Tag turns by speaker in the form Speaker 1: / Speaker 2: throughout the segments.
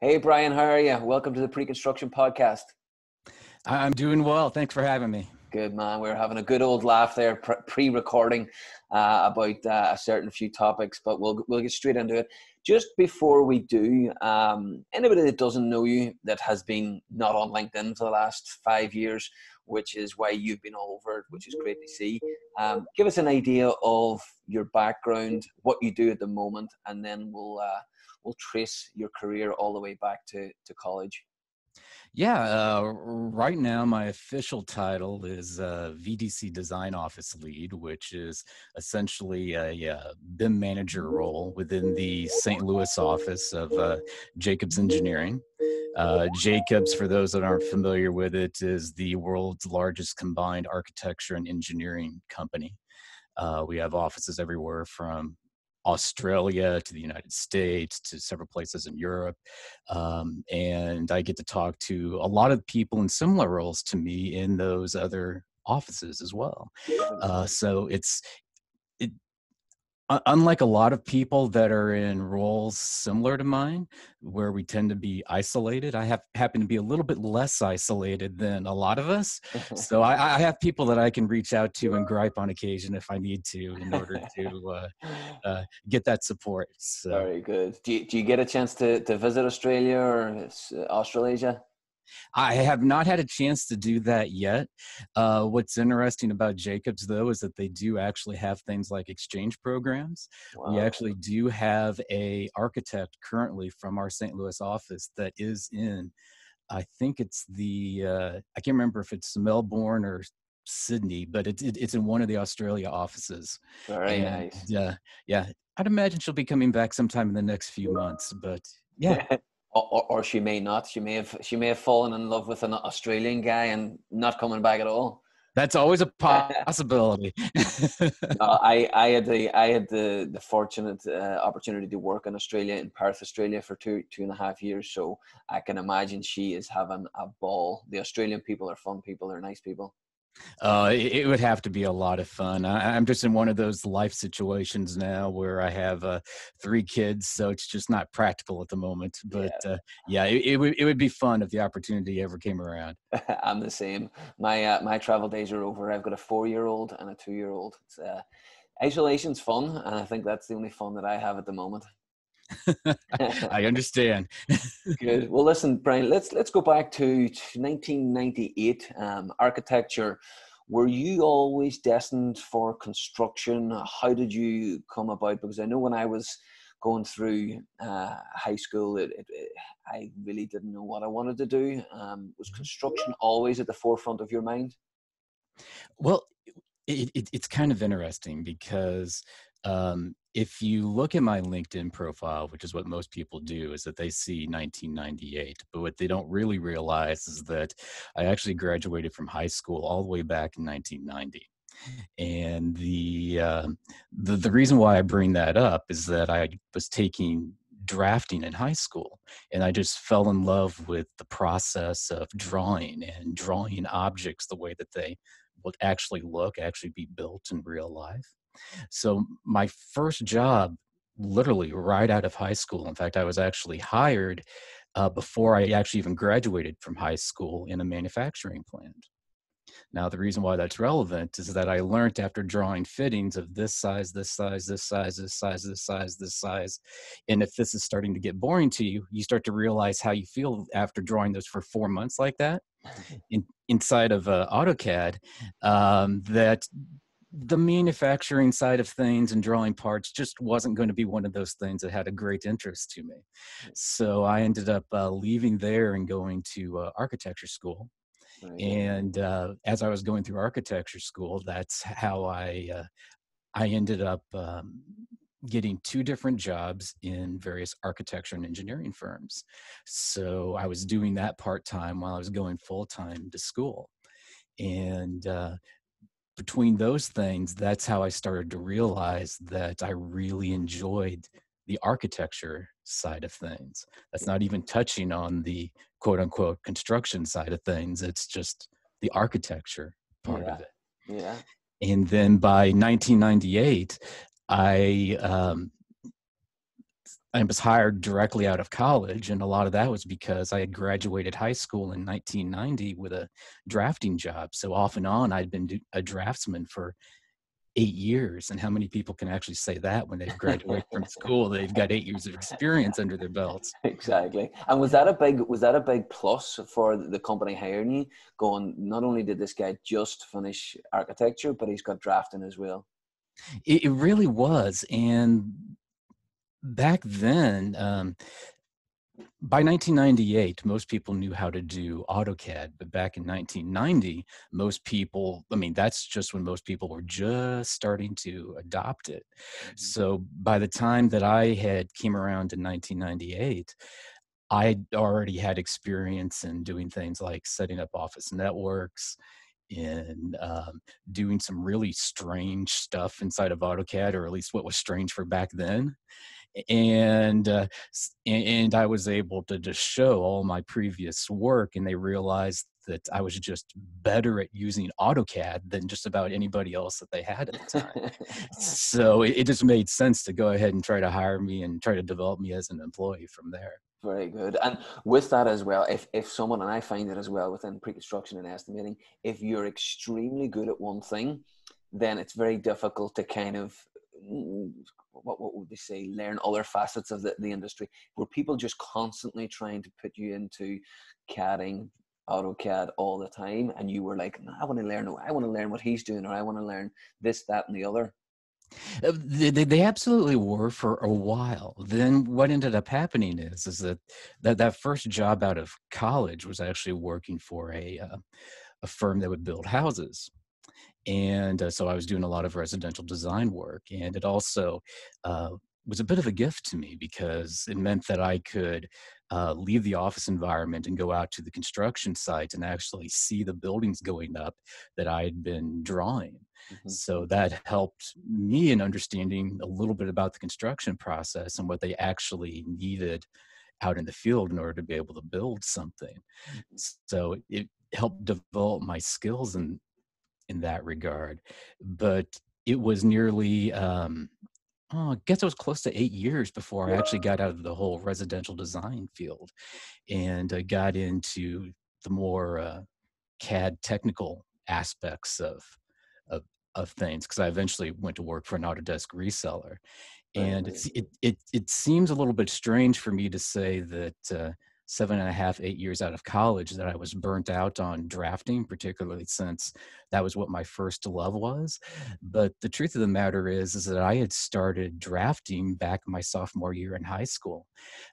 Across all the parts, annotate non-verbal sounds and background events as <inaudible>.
Speaker 1: Hey, Brian, how are you? Welcome to the Pre Construction Podcast.
Speaker 2: I'm doing well. Thanks for having me.
Speaker 1: Good man. We are having a good old laugh there, pre-recording uh, about uh, a certain few topics, but we'll we'll get straight into it. Just before we do, um, anybody that doesn't know you that has been not on LinkedIn for the last five years, which is why you've been all over it, which is great to see. Um, give us an idea of your background, what you do at the moment, and then we'll uh, we'll trace your career all the way back to to college.
Speaker 2: Yeah, uh, right now my official title is uh, VDC Design Office Lead, which is essentially a, a uh, BIM manager role within the St. Louis office of uh, Jacobs Engineering. Uh, Jacobs, for those that aren't familiar with it, is the world's largest combined architecture and engineering company. Uh, we have offices everywhere from Australia to the United States to several places in Europe. Um, and I get to talk to a lot of people in similar roles to me in those other offices as well. Uh, so it's unlike a lot of people that are in roles similar to mine where we tend to be isolated i have happen to be a little bit less isolated than a lot of us. <laughs> So I, I, have people that i can reach out to and gripe on occasion if i need to in order to uh, <laughs> uh, get that support so.
Speaker 1: very good. Do you, do you get a chance to, to visit australia or australasia
Speaker 2: I have not had a chance to do that yet. Uh, what's interesting about Jacobs, though, is that they do actually have things like exchange programs. Wow. We actually do have a architect currently from our St. Louis office that is in. I think it's the uh, I can't remember if it's Melbourne or Sydney, but it's it, it's in one of the Australia offices.
Speaker 1: Very and, nice.
Speaker 2: Yeah, yeah. I'd imagine she'll be coming back sometime in the next few months. But yeah, <laughs>
Speaker 1: or, or, she may not. She may have she may have fallen in love with an Australian guy and not coming back at all.
Speaker 2: That's always a possibility. <laughs>
Speaker 1: uh, I I had the I had the the fortunate uh, opportunity to work in Australia in Perth, Australia for two two and a half years. So I can imagine she is having a ball. The Australian people are fun people. They're nice people.
Speaker 2: Uh, it, it, would have to be a lot of fun. I, am just in one of those life situations now where I have uh, three kids, so it's just not practical at the moment. But yeah, uh, yeah it, it, would it would be fun if the opportunity ever came around. <laughs>
Speaker 1: I'm the same. My uh, my travel days are over. I've got a four year old and a two year old. Uh, isolation's fun, and I think that's the only fun that I have at the moment. <laughs>
Speaker 2: I understand. <laughs>
Speaker 1: Good. Well, listen, Brian. Let's let's go back to 1998. Um, architecture. Were you always destined for construction? How did you come about? Because I know when I was going through uh, high school, it, it, it, I really didn't know what I wanted to do. Um, was construction always at the forefront of your mind?
Speaker 2: Well, it's kind of interesting because um, if you look at my LinkedIn profile, which is what most people do, is that they see 1998. But what they don't really realize is that I actually graduated from high school all the way back in 1990. And the, uh, the the reason why I bring that up is that I was taking drafting in high school and i just fell in love with the process of drawing and drawing objects the way that they would actually look actually be built in real life so my first job, literally right out of high school, in fact, I was actually hired uh, before I actually even graduated from high school in a manufacturing plant. Now, the reason why that's relevant is that I learned after drawing fittings of this size, this size, this size, this size, this size, this size. And if this is starting to get boring to you, you start to realize how you feel after drawing those for four months like that <laughs> in, inside of uh, AutoCAD. Um, that the manufacturing side of things and drawing parts just wasn't going to be one of those things that had a great interest to me. So I ended up uh, leaving there and going to uh, architecture school. Right. And uh, as I was going through architecture school, that's how I uh, I ended up um, getting two different jobs in various architecture and engineering firms. So I was doing that part time while I was going full time to school. And uh, between those things, that's how I started to realize that I really enjoyed the architecture side of things. That's not even touching on the quote unquote construction side of things. It's just the architecture part
Speaker 1: yeah.
Speaker 2: of it.
Speaker 1: Yeah.
Speaker 2: And then by 1998, I um, I was hired directly out of college, and a lot of that was because I had graduated high school in 1990 with a drafting job. So off and on, I'd been a draftsman for eight years. And how many people can actually say that when they've graduated from school? They've got eight years of experience under their belts.
Speaker 1: Exactly. And was that a big was that a big plus for the company hiring you? Going, not only did this guy just finish architecture, but he's got drafting as well.
Speaker 2: It, it really was, and back then, um, by 1998, most people knew how to do AutoCAD, but back in 1990, most people, I mean, that's just when most people were just starting to adopt it. Mm-hmm. So by the time that I had came around in 1998, I already had experience in doing things like setting up office networks, in um, doing some really strange stuff inside of AutoCAD, or at least what was strange for back then and uh, and I was able to just show all my previous work, and they realized that I was just better at using AutoCAD than just about anybody else that they had at the time. <laughs> so it, it just made sense to go ahead and try to hire me and try to develop me as an employee from there.
Speaker 1: Very good. And with that as well, if, if someone, and I find it as well within pre construction and estimating, if you're extremely good at one thing, then it's very difficult to kind of what, what would they say learn other facets of the, the industry? Where people just constantly trying to put you into CADing AutoCAD all the time and you were like I want to learn I want to learn what he's doing or I want to learn this that and the other
Speaker 2: uh, they, they absolutely were for a while. Then what ended up happening is is that that, that first job out of college was actually working for a uh, a firm that would build houses and uh, so I was doing a lot of residential design work, and it also uh, was a bit of a gift to me because it meant that I could uh, leave the office environment and go out to the construction site and actually see the buildings going up that I had been drawing. Mm-hmm. So that helped me in understanding a little bit about the construction process and what they actually needed out in the field in order to be able to build something. Mm-hmm. So it helped develop my skills and in that regard. But it was nearly, um, oh, I guess it was close to eight years before I actually got out of the whole residential design field and uh, got into the more uh, CAD technical aspects of of, of things because I eventually went to work for an Autodesk reseller. And it's, it, it, it seems a little bit strange for me to say that uh, seven and a half, eight years out of college that I was burnt out on drafting, particularly since that was what my first love was. But the truth of the matter is, is that I had started drafting back my sophomore year in high school.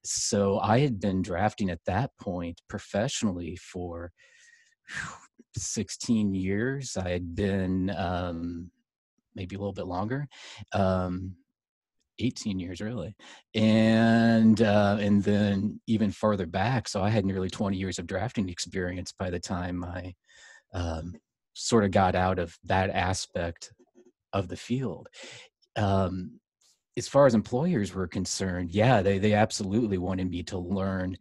Speaker 2: So I had been drafting at that point professionally for 16 years. I had been um, maybe a little bit longer. Um, 18 years really and uh, and then even farther back so i had nearly 20 years of drafting experience by the time i um, sort of got out of that aspect of the field. Um, as far as employers were concerned yeah they, they absolutely wanted me to learn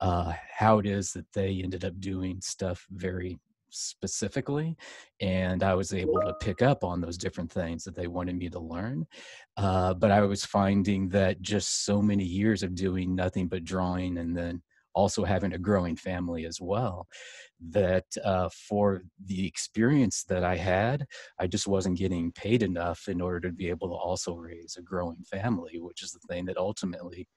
Speaker 2: uh, how it is that they ended up doing stuff very specifically and i was able to pick up on those different things that they wanted me to learn uh, but i was finding that just so many years of doing nothing but drawing and then also having a growing family as well that uh, for the experience that i had i just wasn't getting paid enough in order to be able to also raise a growing family which is the thing that ultimately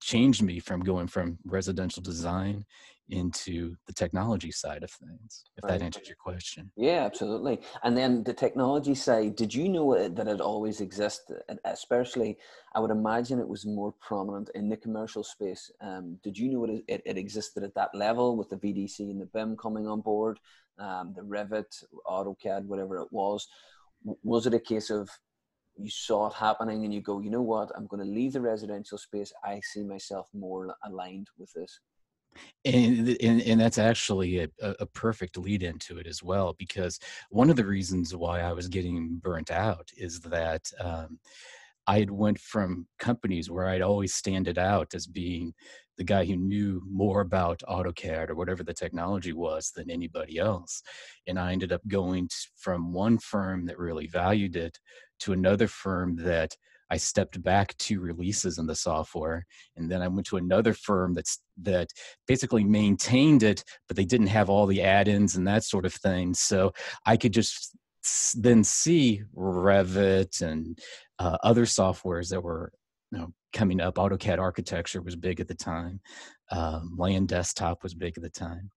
Speaker 2: changed me from going from residential design into the technology side of things if right. that answers your question.
Speaker 1: Yeah absolutely. And then the technology side did you know that it always existed? Especially i would imagine it was more prominent in the commercial space. Um, did you know it, it, it, existed at that level with the vdc and the bim coming on board um, the revit autocad whatever it was? Was it a case of you saw it happening and you go you know what? I'm going to leave the residential space. I see myself more aligned with this
Speaker 2: and, and, and that's actually a, a perfect lead into it as well because one of the reasons why i was getting burnt out is that um, i had went from companies where i'd always standed out as being the guy who knew more about AutoCAD or whatever the technology was than anybody else. And I ended up going from one firm that really valued it to another firm that I stepped back two releases in the software, and then I went to another firm that's that basically maintained it, but they didn't have all the add-ins and that sort of thing. So I could just then see Revit and uh, other softwares that were you know coming up. AutoCAD architecture was big at the time. Um, Land Desktop was big at the time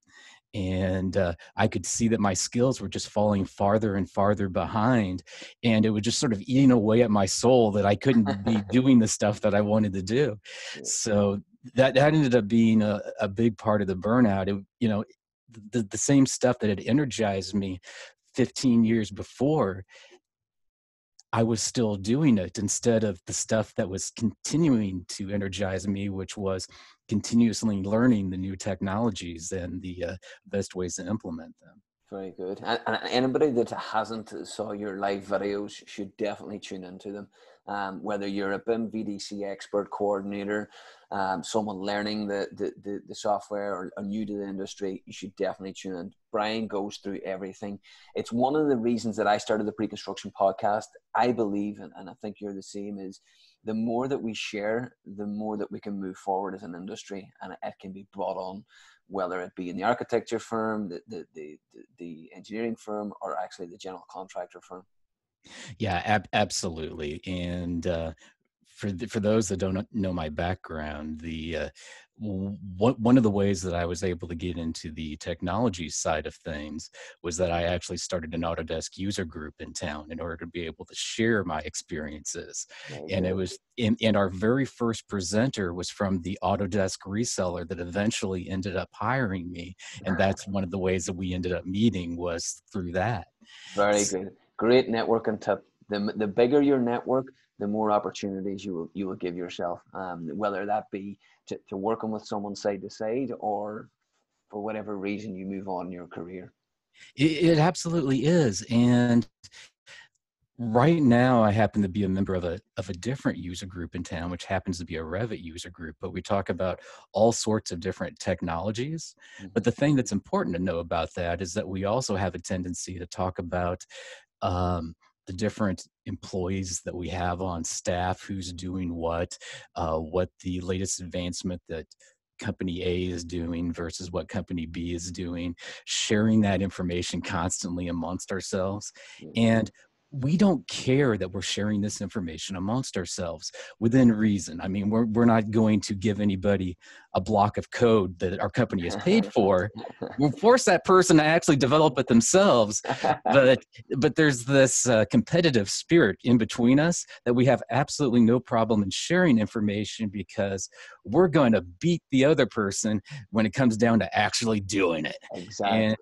Speaker 2: and uh, i could see that my skills were just falling farther and farther behind and it was just sort of eating away at my soul that i couldn't be <laughs> doing the stuff that i wanted to do. So that that ended up being a, a big part of the burnout. It, you know the, the same stuff that had energized me 15 years before I was still doing it instead of the stuff that was continuing to energize me, which was continuously learning the new technologies and the uh, best ways to implement them.
Speaker 1: Very good. And, and, anybody that hasn't saw your live videos should definitely tune into them. Um, whether you're a BIM VDC expert coordinator, um, someone learning the, the, the, the software or, or, new to the industry, you should definitely tune in. Brian goes through everything. It's one of the reasons that I started the pre-construction podcast. I believe, and, and I think you're the same, is the more that we share, the more that we can move forward as an industry and it can be brought on, whether it be in the architecture firm, the, the, the, the engineering firm, or actually the general contractor firm.
Speaker 2: Yeah, ab- absolutely. And uh, for the, for those that don't know my background, the uh, one of the ways that I was able to get into the technology side of things was that I actually started an Autodesk user group in town in order to be able to share my experiences. And it was, in, and our very first presenter was from the Autodesk reseller that eventually ended up hiring me. And that's one of the ways that we ended up meeting was through that.
Speaker 1: Very good. Great networking tip. The, the bigger your network, the more opportunities you will you will give yourself, um, whether that be to, to working with someone side to side or for whatever reason you move on in your career.
Speaker 2: It, it absolutely is, and right now i happen to be a member of a of a different user group in town which happens to be a revit user group but we talk about all sorts of different technologies mm-hmm. but the thing that's important to know about that is that we also have a tendency to talk about um, the different employees that we have on staff, who's doing what, uh, what the latest advancement that company A is doing versus what company B is doing, sharing that information constantly amongst ourselves. And we don't care that we're sharing this information amongst ourselves within reason. I mean, we're, we're not going to give anybody a block of code that our company has paid for. <laughs> we'll force that person to actually develop it themselves. But, but there's this uh, competitive spirit in between us that we have absolutely no problem in sharing information because we're going to beat the other person when it comes down to actually doing it.
Speaker 1: Exactly. And,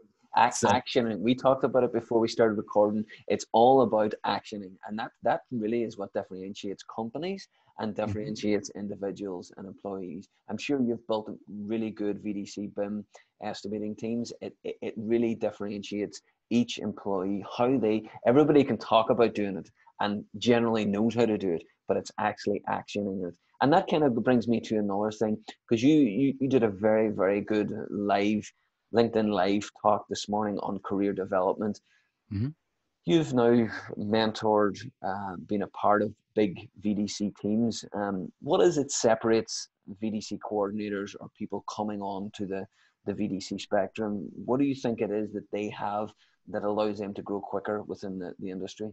Speaker 1: so, action and we talked about it before we started recording it's all about actioning and that that really is what differentiates companies and mm-hmm. differentiates mm-hmm. individuals and employees i'm sure you've built really good vdc bim estimating teams it, it, it really differentiates each employee how they everybody can talk about doing it and generally knows how to do it but it's actually actioning it and that kind of brings me to another thing because you, you you did a very very good live LinkedIn Live talk this morning on career development. Mm-hmm. You've now mentored, uh, been a part of big VDC teams. Um, what is it separates VDC coordinators or people coming on to the, the VDC spectrum? What do you think it is that they have that allows them to grow quicker within the, the industry?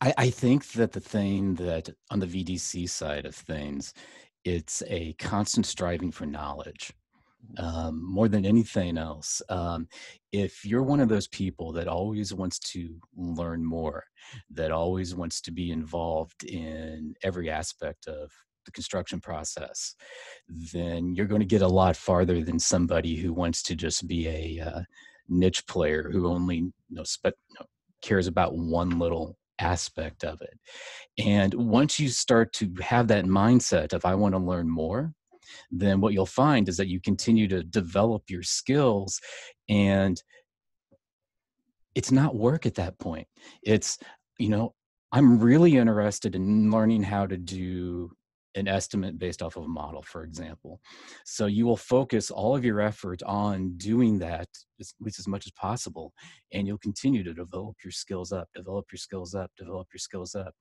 Speaker 2: I, I think that the thing that on the VDC side of things, it's a constant striving for knowledge um, more than anything else. Um, if you're one of those people that always wants to learn more, that always wants to be involved in every aspect of the construction process, then you're going to get a lot farther than somebody who wants to just be a uh, niche player who only you know, spe- cares about one little aspect of it. And once you start to have that mindset of, I want to learn more, then what you'll find is that you continue to develop your skills and it's not work at that point. It's, you know, I'm really interested in learning how to do an estimate based off of a model, for example. So you will focus all of your effort on doing that at least as much as possible, and you'll continue to develop your skills up, develop your skills up, develop your skills up.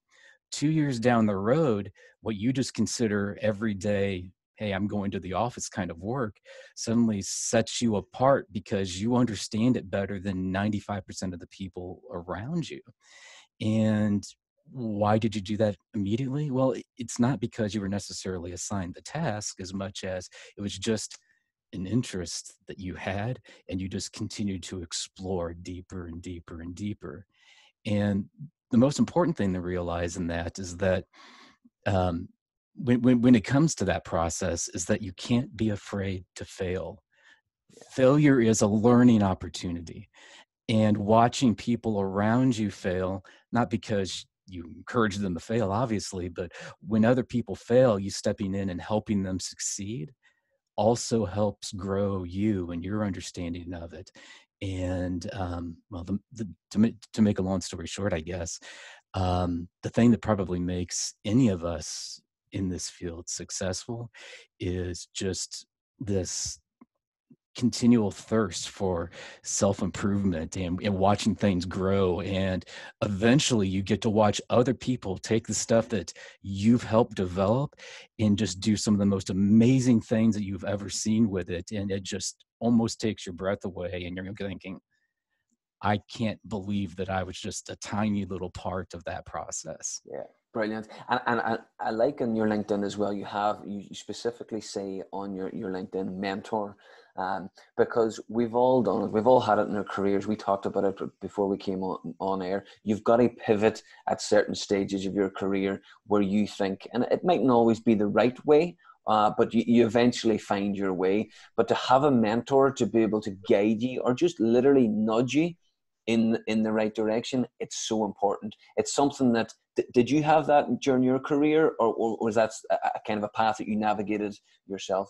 Speaker 2: Two years down the road, what you just consider every day, hey, I'm going to the office kind of work, suddenly sets you apart because you understand it better than 95% of the people around you. And why did you do that immediately? Well, it's not because you were necessarily assigned the task as much as it was just an interest that you had, and you just continued to explore deeper and deeper and deeper. And the most important thing to realize in that is that um, when, when, when it comes to that process, is that you can't be afraid to fail. Failure is a learning opportunity and watching people around you fail not because you encourage them to fail obviously but when other people fail you stepping in and helping them succeed also helps grow you and your understanding of it and um, well the, the, to, make, to make a long story short i guess um, the thing that probably makes any of us in this field successful is just this continual thirst for self improvement and, and, watching things grow. And eventually, you get to watch other people take the stuff that you've helped develop and just do some of the most amazing things that you've ever seen with it. And it just almost takes your breath away. And you're thinking, I can't believe that I was just a tiny little part of that process.
Speaker 1: Yeah. Brilliant, and, and I, like on your LinkedIn as well. You have you specifically say on your your LinkedIn mentor, um, because we've all done it. We've all had it in our careers. We talked about it before we came on, on air. You've got to pivot at certain stages of your career where you think, and it mightn't always be the right way, uh, but you, you eventually find your way. But to have a mentor to be able to guide you or just literally nudge you in in the right direction, it's so important. It's something that did you have that during your career, or, or was that a, a kind of a path that you navigated yourself?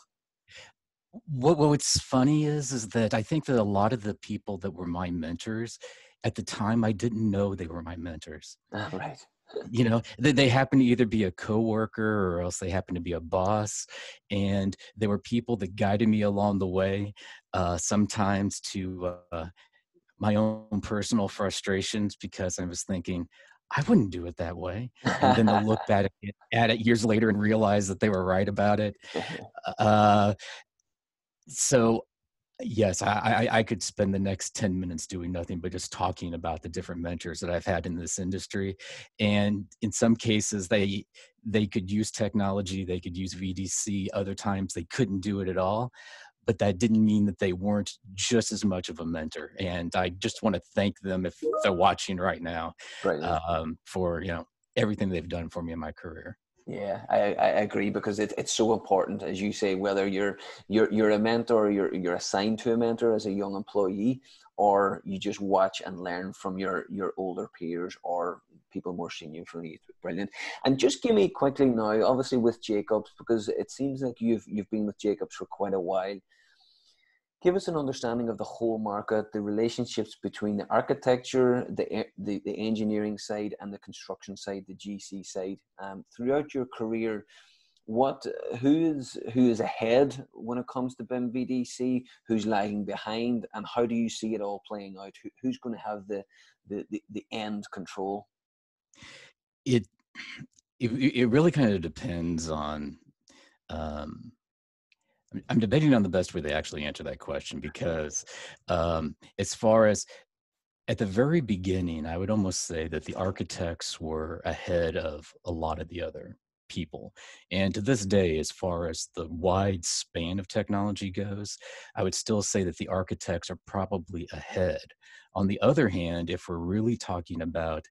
Speaker 2: what what's funny is is that I think that a lot of the people that were my mentors at the time I didn't know they were my mentors.
Speaker 1: Oh, right. <laughs>
Speaker 2: you know, they, they happen to either be a coworker or else they happen to be a boss, and they were people that guided me along the way. Uh, sometimes to uh, my own personal frustrations because I was thinking, I wouldn't do it that way. And then they'll look <laughs> back at it, at it, years later and realize that they were right about it. <laughs> Uh, so yes I, I, I could spend the next 10 minutes doing nothing but just talking about the different mentors that i've had in this industry and in some cases they they could use technology they could use vdc other times they couldn't do it at all but that didn't mean that they weren't just as much of a mentor and i just want to thank them if they're watching right now right. Um, for you know everything they've done for me in my career
Speaker 1: yeah, I, I agree because it, it's so important, as you say, whether you're you're you're a mentor, you're you're assigned to a mentor as a young employee, or you just watch and learn from your your older peers or people more senior from you. Brilliant. And just give me quickly now, obviously with Jacobs, because it seems like you've you've been with Jacobs for quite a while give us an understanding of the whole market, the relationships between the architecture, the, the, the engineering side, and the construction side, the GC side. Um, throughout your career, what who is who is ahead when it comes to BIM? Who's lagging behind, and how do you see it all playing out? Who, who's going to have the, the the, the end control?
Speaker 2: It it, it really kind of depends on um, I'm debating on the best way to actually answer that question because, um, as far as at the very beginning, I would almost say that the architects were ahead of a lot of the other people. And to this day, as far as the wide span of technology goes, I would still say that the architects are probably ahead. On the other hand, if we're really talking about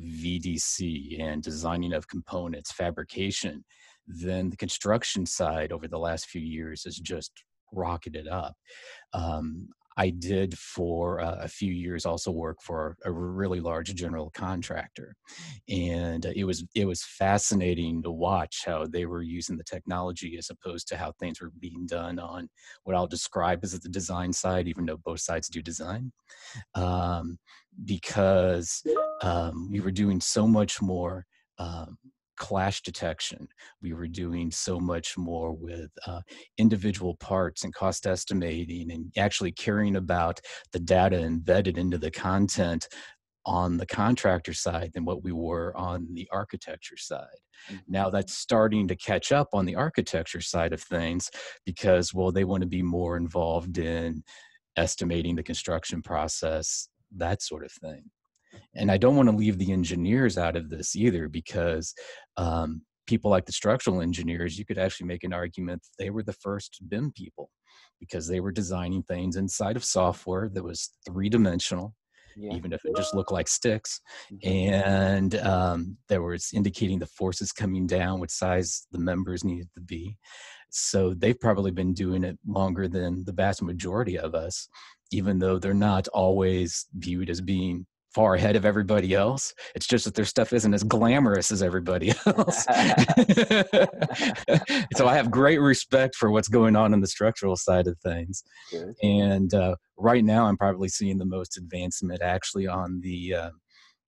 Speaker 2: VDC and designing of components, fabrication, then the construction side over the last few years has just rocketed up. Um, I did for uh, a few years also work for a really large general contractor, and it was it was fascinating to watch how they were using the technology as opposed to how things were being done on what I'll describe as the design side, even though both sides do design, um, because um, we were doing so much more um, clash detection. We were doing so much more with uh, individual parts and cost estimating and actually caring about the data embedded into the content on the contractor side than what we were on the architecture side. Mm-hmm. Now that's starting to catch up on the architecture side of things because, well, they want to be more involved in estimating the construction process, that sort of thing. And I don't want to leave the engineers out of this either because um, people like the structural engineers, you could actually make an argument they were the first BIM people because they were designing things inside of software that was three dimensional yeah. even if it just looked like sticks. Mm-hmm. And um, there was indicating the forces coming down, what size the members needed to be. So they've probably been doing it longer than the vast majority of us, even though they're not always viewed as being far ahead of everybody else. It's just that their stuff isn't as glamorous as everybody <laughs> else. <laughs> so I have great respect for what's going on in the structural side of things. Good. And uh, right now, I'm probably seeing the most advancement actually on the uh,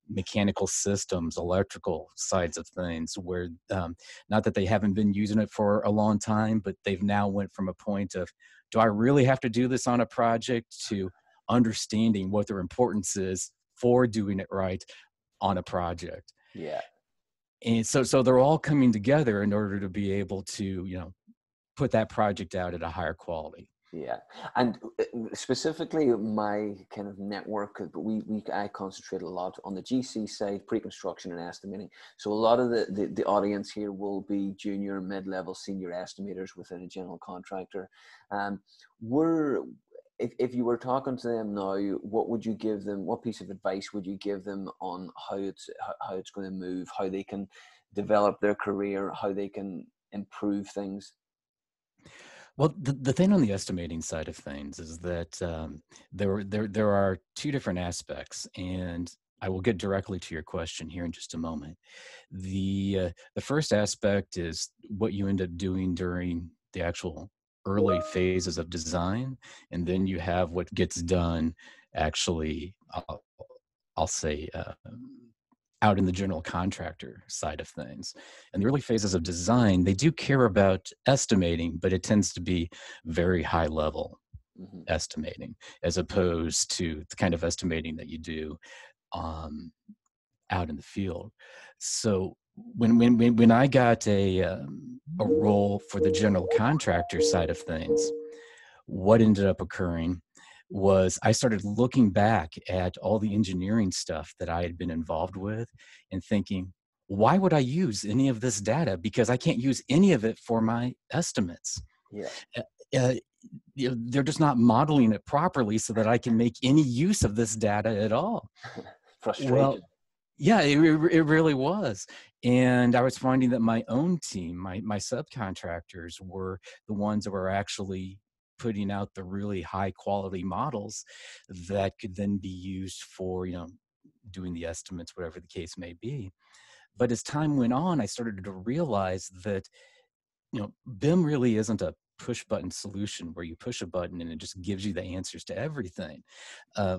Speaker 2: mechanical systems, electrical sides of things, where um, not that they haven't been using it for a long time, but they've now went from a point of, do I really have to do this on a project to understanding what their importance is for doing it right on a project.
Speaker 1: Yeah.
Speaker 2: And so so they're all coming together in order to be able to, you know, put that project out at a higher quality.
Speaker 1: Yeah, and uh, specifically my kind of network, we, we I concentrate a lot on the GC side, pre-construction and estimating. So a lot of the, the, the audience here will be junior, mid-level, senior estimators within a general contractor. Um, we're if, if you were talking to them now, what would you give them? What piece of advice would you give them on how it's how it's going to move, how they can develop their career, how they can improve things?
Speaker 2: Well, the, the thing on the estimating side of things is that um, there there there are two different aspects, and I will get directly to your question here in just a moment. The uh, the first aspect is what you end up doing during the actual early phases of design and then you have what gets done actually i'll, I'll say uh, out in the general contractor side of things and the early phases of design they do care about estimating but it tends to be very high level mm-hmm. estimating as opposed to the kind of estimating that you do um, out in the field so when when when I got a um, a role for the general contractor side of things, what ended up occurring was I started looking back at all the engineering stuff that I had been involved with and thinking, why would I use any of this data? Because I can't use any of it for my estimates.
Speaker 1: Yeah.
Speaker 2: Uh, uh you know, they're just not modeling it properly so that I can make any use of this data at all. <laughs>
Speaker 1: Frustrated. Well,
Speaker 2: yeah, it, it really was. And I was finding that my own team, my, my subcontractors, were the ones that were actually putting out the really high quality models that could then be used for, you know, doing the estimates, whatever the case may be. But as time went on, I started to realize that, you know, BIM really isn't a push button solution where you push a button and it just gives you the answers to everything. Uh,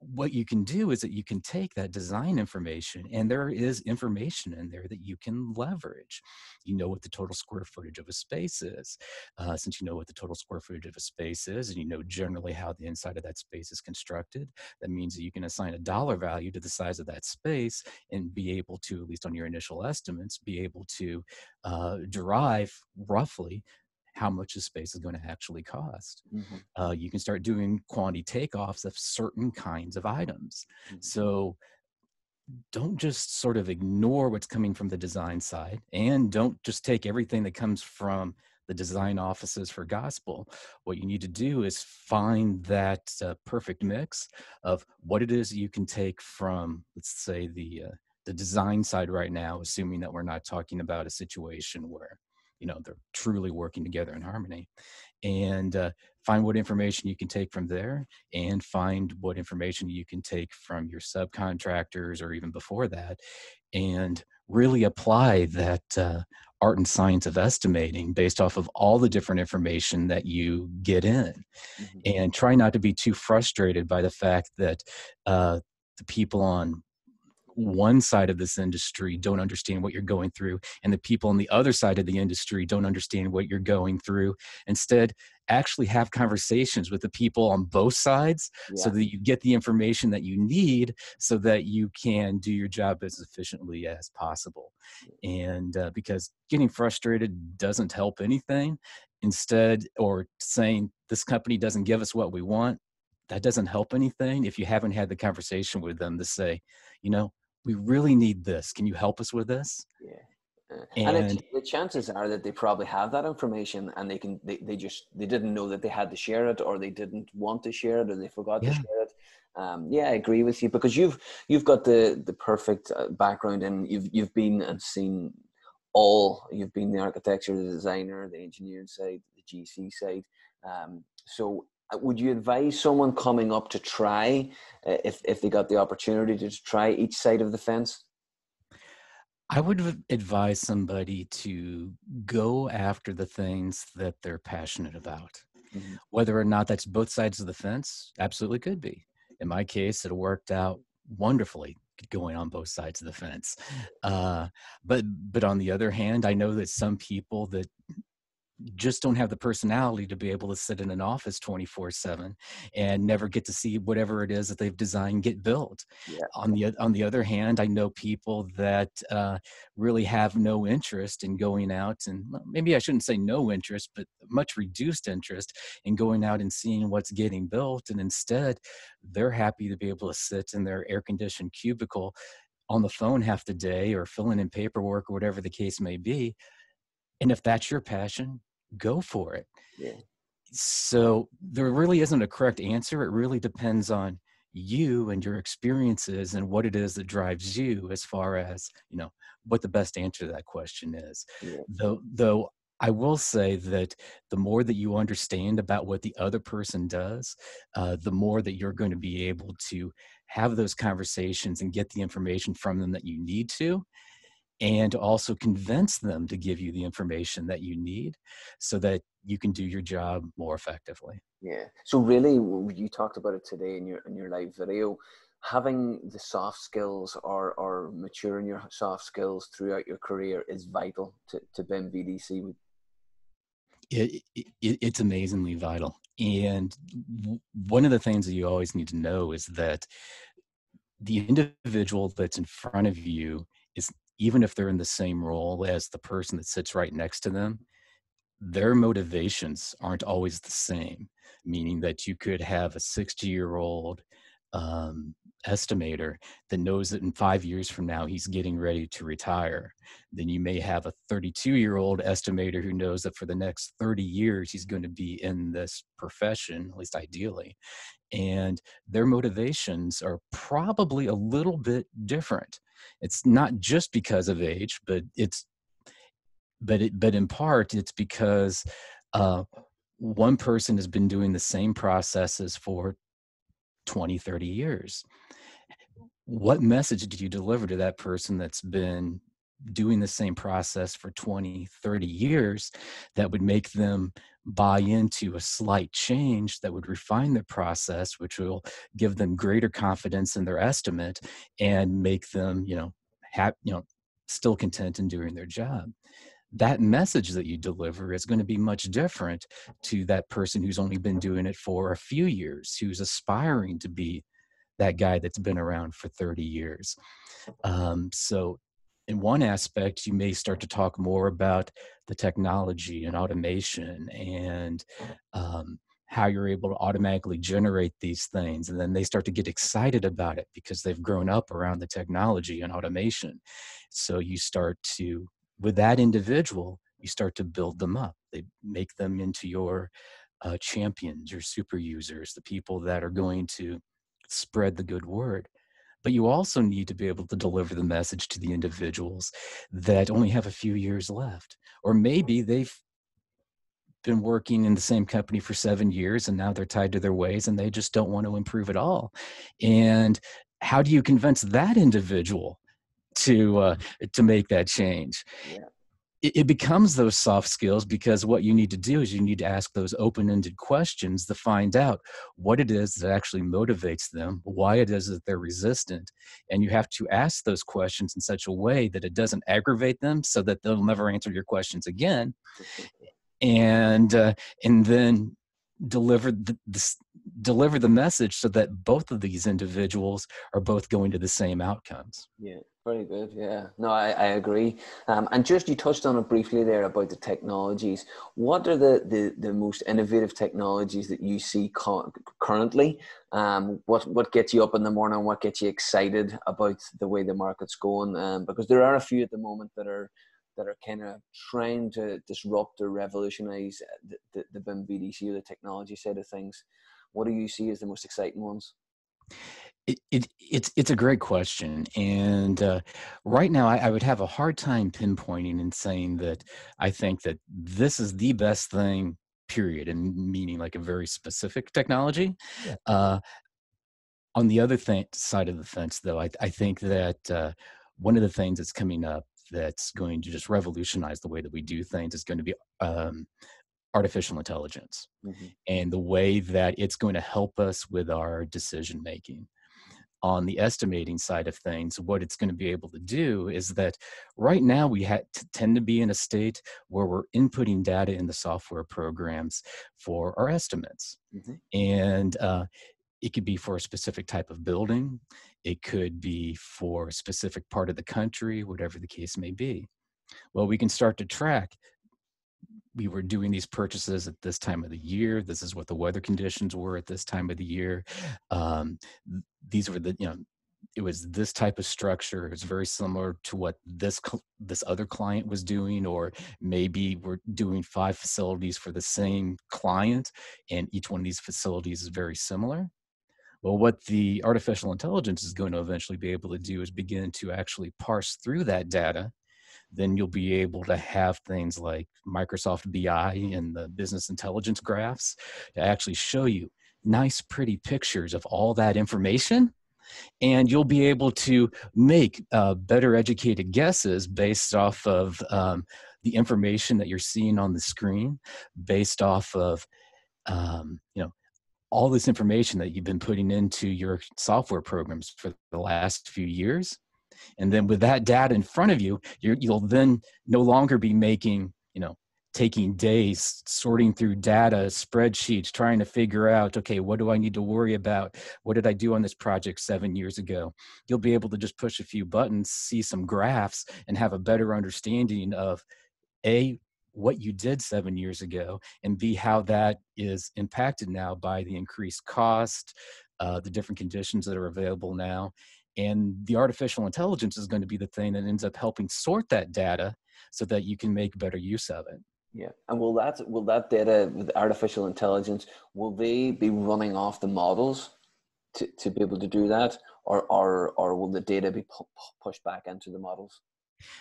Speaker 2: what you can do is that you can take that design information and there is information in there that you can leverage. You know what the total square footage of a space is. Uh, since you know what the total square footage of a space is and you know generally how the inside of that space is constructed that means that you can assign a dollar value to the size of that space and be able to at least on your initial estimates be able to uh, derive roughly how much the space is going to actually cost. Mm-hmm. Uh, you can start doing quantity takeoffs of certain kinds of items. Mm-hmm. So don't just sort of ignore what's coming from the design side and don't just take everything that comes from the design offices for gospel what you need to do is find that uh, perfect mix of what it is you can take from let's say the uh, the design side right now assuming that we're not talking about a situation where you know they're truly working together in harmony and uh, find what information you can take from there and find what information you can take from your subcontractors or even before that and really apply that uh, art and science of estimating based off of all the different information that you get in mm-hmm. and try not to be too frustrated by the fact that uh, the people on one side of this industry don't understand what you're going through and the people on the other side of the industry don't understand what you're going through. Instead actually have conversations with the people on both sides yeah. so that you get the information that you need so that you can do your job as efficiently as possible. And uh, because getting frustrated doesn't help anything. Instead or saying this company doesn't give us what we want that doesn't help anything if you haven't had the conversation with them to say you know we really need this. Can you help us with this?
Speaker 1: Yeah. And, and it, the chances are that they probably have that information and they can they, they just they didn't know that they had to share it or they didn't want to share it or they forgot yeah. to share it. Um, yeah i agree with you because you've you've got the the perfect uh, background and you've you've been and seen all you've been the architecture the designer the engineering side the gc side. Um, so uh, would you advise someone coming up to try uh, if if they got the opportunity to try each side of the fence
Speaker 2: I would advise somebody to go after the things that they're passionate about. Mm-hmm. Whether or not that's both sides of the fence, absolutely could be. In my case, it worked out wonderfully going on both sides of the fence. Uh, but but on the other hand, I know that some people that just don't have the personality to be able to sit in an office 24 7 and never get to see whatever it is that they've designed get built yeah. on the on the other hand i know people that uh, really have no interest in going out and maybe i shouldn't say no interest but much reduced interest in going out and seeing what's getting built and instead they're happy to be able to sit in their air conditioned cubicle on the phone half the day or filling in paperwork or whatever the case may be and if that's your passion go for it. Yeah. So there really isn't a correct answer. It really depends on you and your experiences and what it is that drives you as far as, you know, what the best answer to that question is. Yeah. Though though I will say that the more that you understand about what the other person does, uh, the more that you're going to be able to have those conversations and get the information from them that you need to and also convince them to give you the information that you need so that you can do your job more effectively.
Speaker 1: Yeah. So really you talked about it today in your in your live video. Having the soft skills or or maturing your soft skills throughout your career is vital to, to BIM VDC
Speaker 2: it, it, it's amazingly vital. And one of the things that you always need to know is that the individual that's in front of you even if they're in the same role as the person that sits right next to them, their motivations aren't always the same. Meaning that you could have a 60 year old um, estimator that knows that in five years from now he's getting ready to retire. Then you may have a 32 year old estimator who knows that for the next 30 years he's going to be in this profession, at least ideally. And their motivations are probably a little bit different it's not just because of age but it's but it but in part it's because uh, one person has been doing the same processes for 20 30 years. What message do you deliver to that person that's been doing the same process for 20 30 years that would make them buy into a slight change that would refine the process which will give them greater confidence in their estimate and make them you know have you know still content in doing their job. That message that you deliver is going to be much different to that person who's only been doing it for a few years who's aspiring to be that guy that's been around for 30 years. Um, so in one aspect, you may start to talk more about the technology and automation and um, how you're able to automatically generate these things. And then they start to get excited about it because they've grown up around the technology and automation. So you start to, with that individual, you start to build them up. They make them into your uh, champions, your super users, the people that are going to spread the good word but you also need to be able to deliver the message to the individuals that only have a few years left or maybe they've been working in the same company for seven years and now they're tied to their ways and they just don't want to improve at all. And how do you convince that individual to uh, to make that change? Yeah. It, it becomes those soft skills because what you need to do is you need to ask those open-ended questions to find out what it is that actually motivates them why it is that they're resistant and you have to ask those questions in such a way that it doesn't aggravate them so that they'll never answer your questions again. <laughs> And uh, and then deliver the, this, deliver the message so that both of these individuals are both going to the same outcomes
Speaker 1: yeah very good. Yeah. No, I, I agree. Um, and just you touched on it briefly there about the technologies. What are the, the, the most innovative technologies that you see co- currently? Um, what, what gets you up in the morning? What gets you excited about the way the market's going? Um, because there are a few at the moment that are that are kind of trying to disrupt or revolutionize the, the, the BIM VDC or the technology side of things. What do you see as the most exciting ones?
Speaker 2: It, it, it's it's a great question, and uh, right now I, I, would have a hard time pinpointing and saying that I think that this is the best thing. Period, and meaning like a very specific technology. Yeah. Uh, on the other th- side of the fence, though, I, I think that uh, one of the things that's coming up that's going to just revolutionize the way that we do things is going to be um, artificial intelligence mm-hmm. and the way that it's going to help us with our decision making on the estimating side of things, what it's going to be able to do is that right now we ha- tend to be in a state where we're inputting data in the software programs for our estimates. Mm-hmm. And uh, it could be for a specific type of building, it could be for a specific part of the country, whatever the case may be. Well, we can start to track we were doing these purchases at this time of the year. This is what the weather conditions were at this time of the year. Um, these were the you know it was this type of structure. It was very similar to what this this other client was doing, or maybe we're doing five facilities for the same client, and each one of these facilities is very similar. Well, what the artificial intelligence is going to eventually be able to do is begin to actually parse through that data then you'll be able to have things like Microsoft BI and the business intelligence graphs to actually show you nice, pretty pictures of all that information. And you'll be able to make uh, better educated guesses based off of um, the information that you're seeing on the screen, based off of, um, you know, all this information that you've been putting into your software programs for the last few years and then with that data in front of you you will then no longer be making you know taking days sorting through data spreadsheets trying to figure out okay what do i need to worry about? What did i do on this project seven years ago? You'll be able to just push a few buttons see some graphs and have a better understanding of a what you did seven years ago and b how that is impacted now by the increased cost uh, the different conditions that are available now and the artificial intelligence is going to be the thing that ends up helping sort that data so that you can make better use of it
Speaker 1: yeah and will that will that data with artificial intelligence will they be running off the models to, to be able to do that or or or will the data be pu- pushed back into the models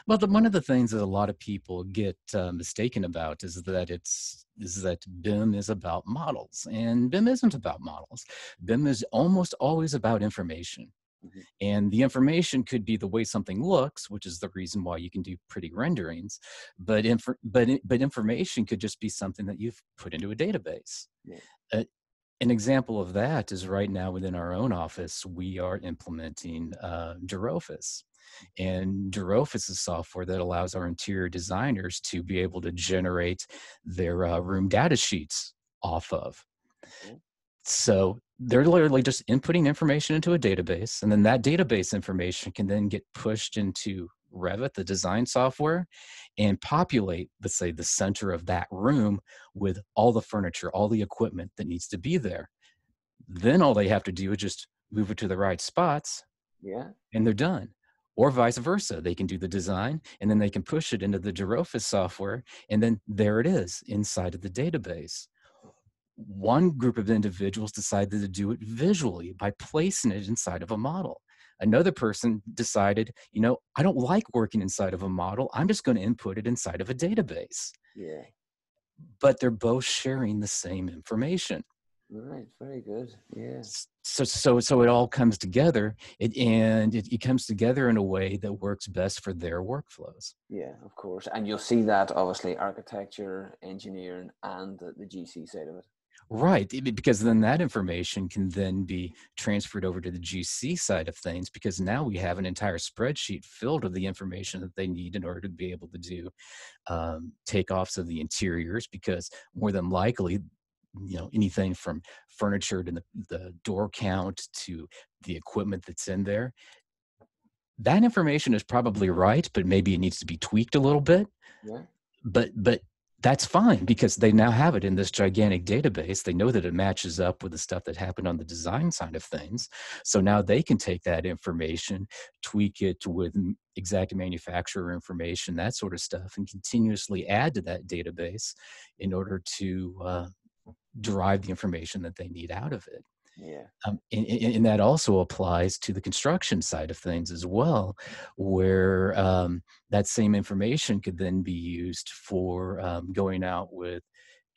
Speaker 2: well, the, one of the things that a lot of people get uh, mistaken about is that it's is that BIM is about models, and BIM isn't about models. BIM is almost always about information. Mm-hmm. And the information could be the way something looks, which is the reason why you can do pretty renderings. But inf- but but information could just be something that you've put into a database. Yeah. Uh, an example of that is right now within our own office, we are implementing uh, dRofus. And dRofus is software that allows our interior designers to be able to generate their uh, room data sheets off of. So they're literally just inputting information into a database, and then that database information can then get pushed into Revit, the design software, and populate, let's say, the center of that room with all the furniture, all the equipment that needs to be there. Then all they have to do is just move it to the right spots.
Speaker 1: Yeah.
Speaker 2: And they're done. Or vice versa. They can do the design and then they can push it into the dRofus software, and then there it is inside of the database one group of individuals decided to do it visually by placing it inside of a model. Another person decided, you know, I don't like working inside of a model. I'm just going to input it inside of a database.
Speaker 1: Yeah.
Speaker 2: But they're both sharing the same information.
Speaker 1: Right, very good. Yeah.
Speaker 2: So, so, so it all comes together, it, and it, it comes together in a way that works best for their workflows.
Speaker 1: Yeah, of course, and you'll see that obviously architecture, engineering, and the, the GC side of it.
Speaker 2: Right, because then that information can then be transferred over to the GC side of things because now we have an entire spreadsheet filled with the information that they need in order to be able to do um, takeoffs of the interiors because more than likely you know anything from furniture to the, the door count to the equipment that's in there that information is probably right but maybe it needs to be tweaked a little bit
Speaker 1: yeah.
Speaker 2: but but that's fine because they now have it in this gigantic database. They know that it matches up with the stuff that happened on the design side of things. So now they can take that information, tweak it with exact manufacturer information, that sort of stuff, and continuously add to that database in order to uh, derive the information that they need out of it.
Speaker 1: Yeah.
Speaker 2: Um, and, and, that also applies to the construction side of things as well, where um, that same information could then be used for um, going out with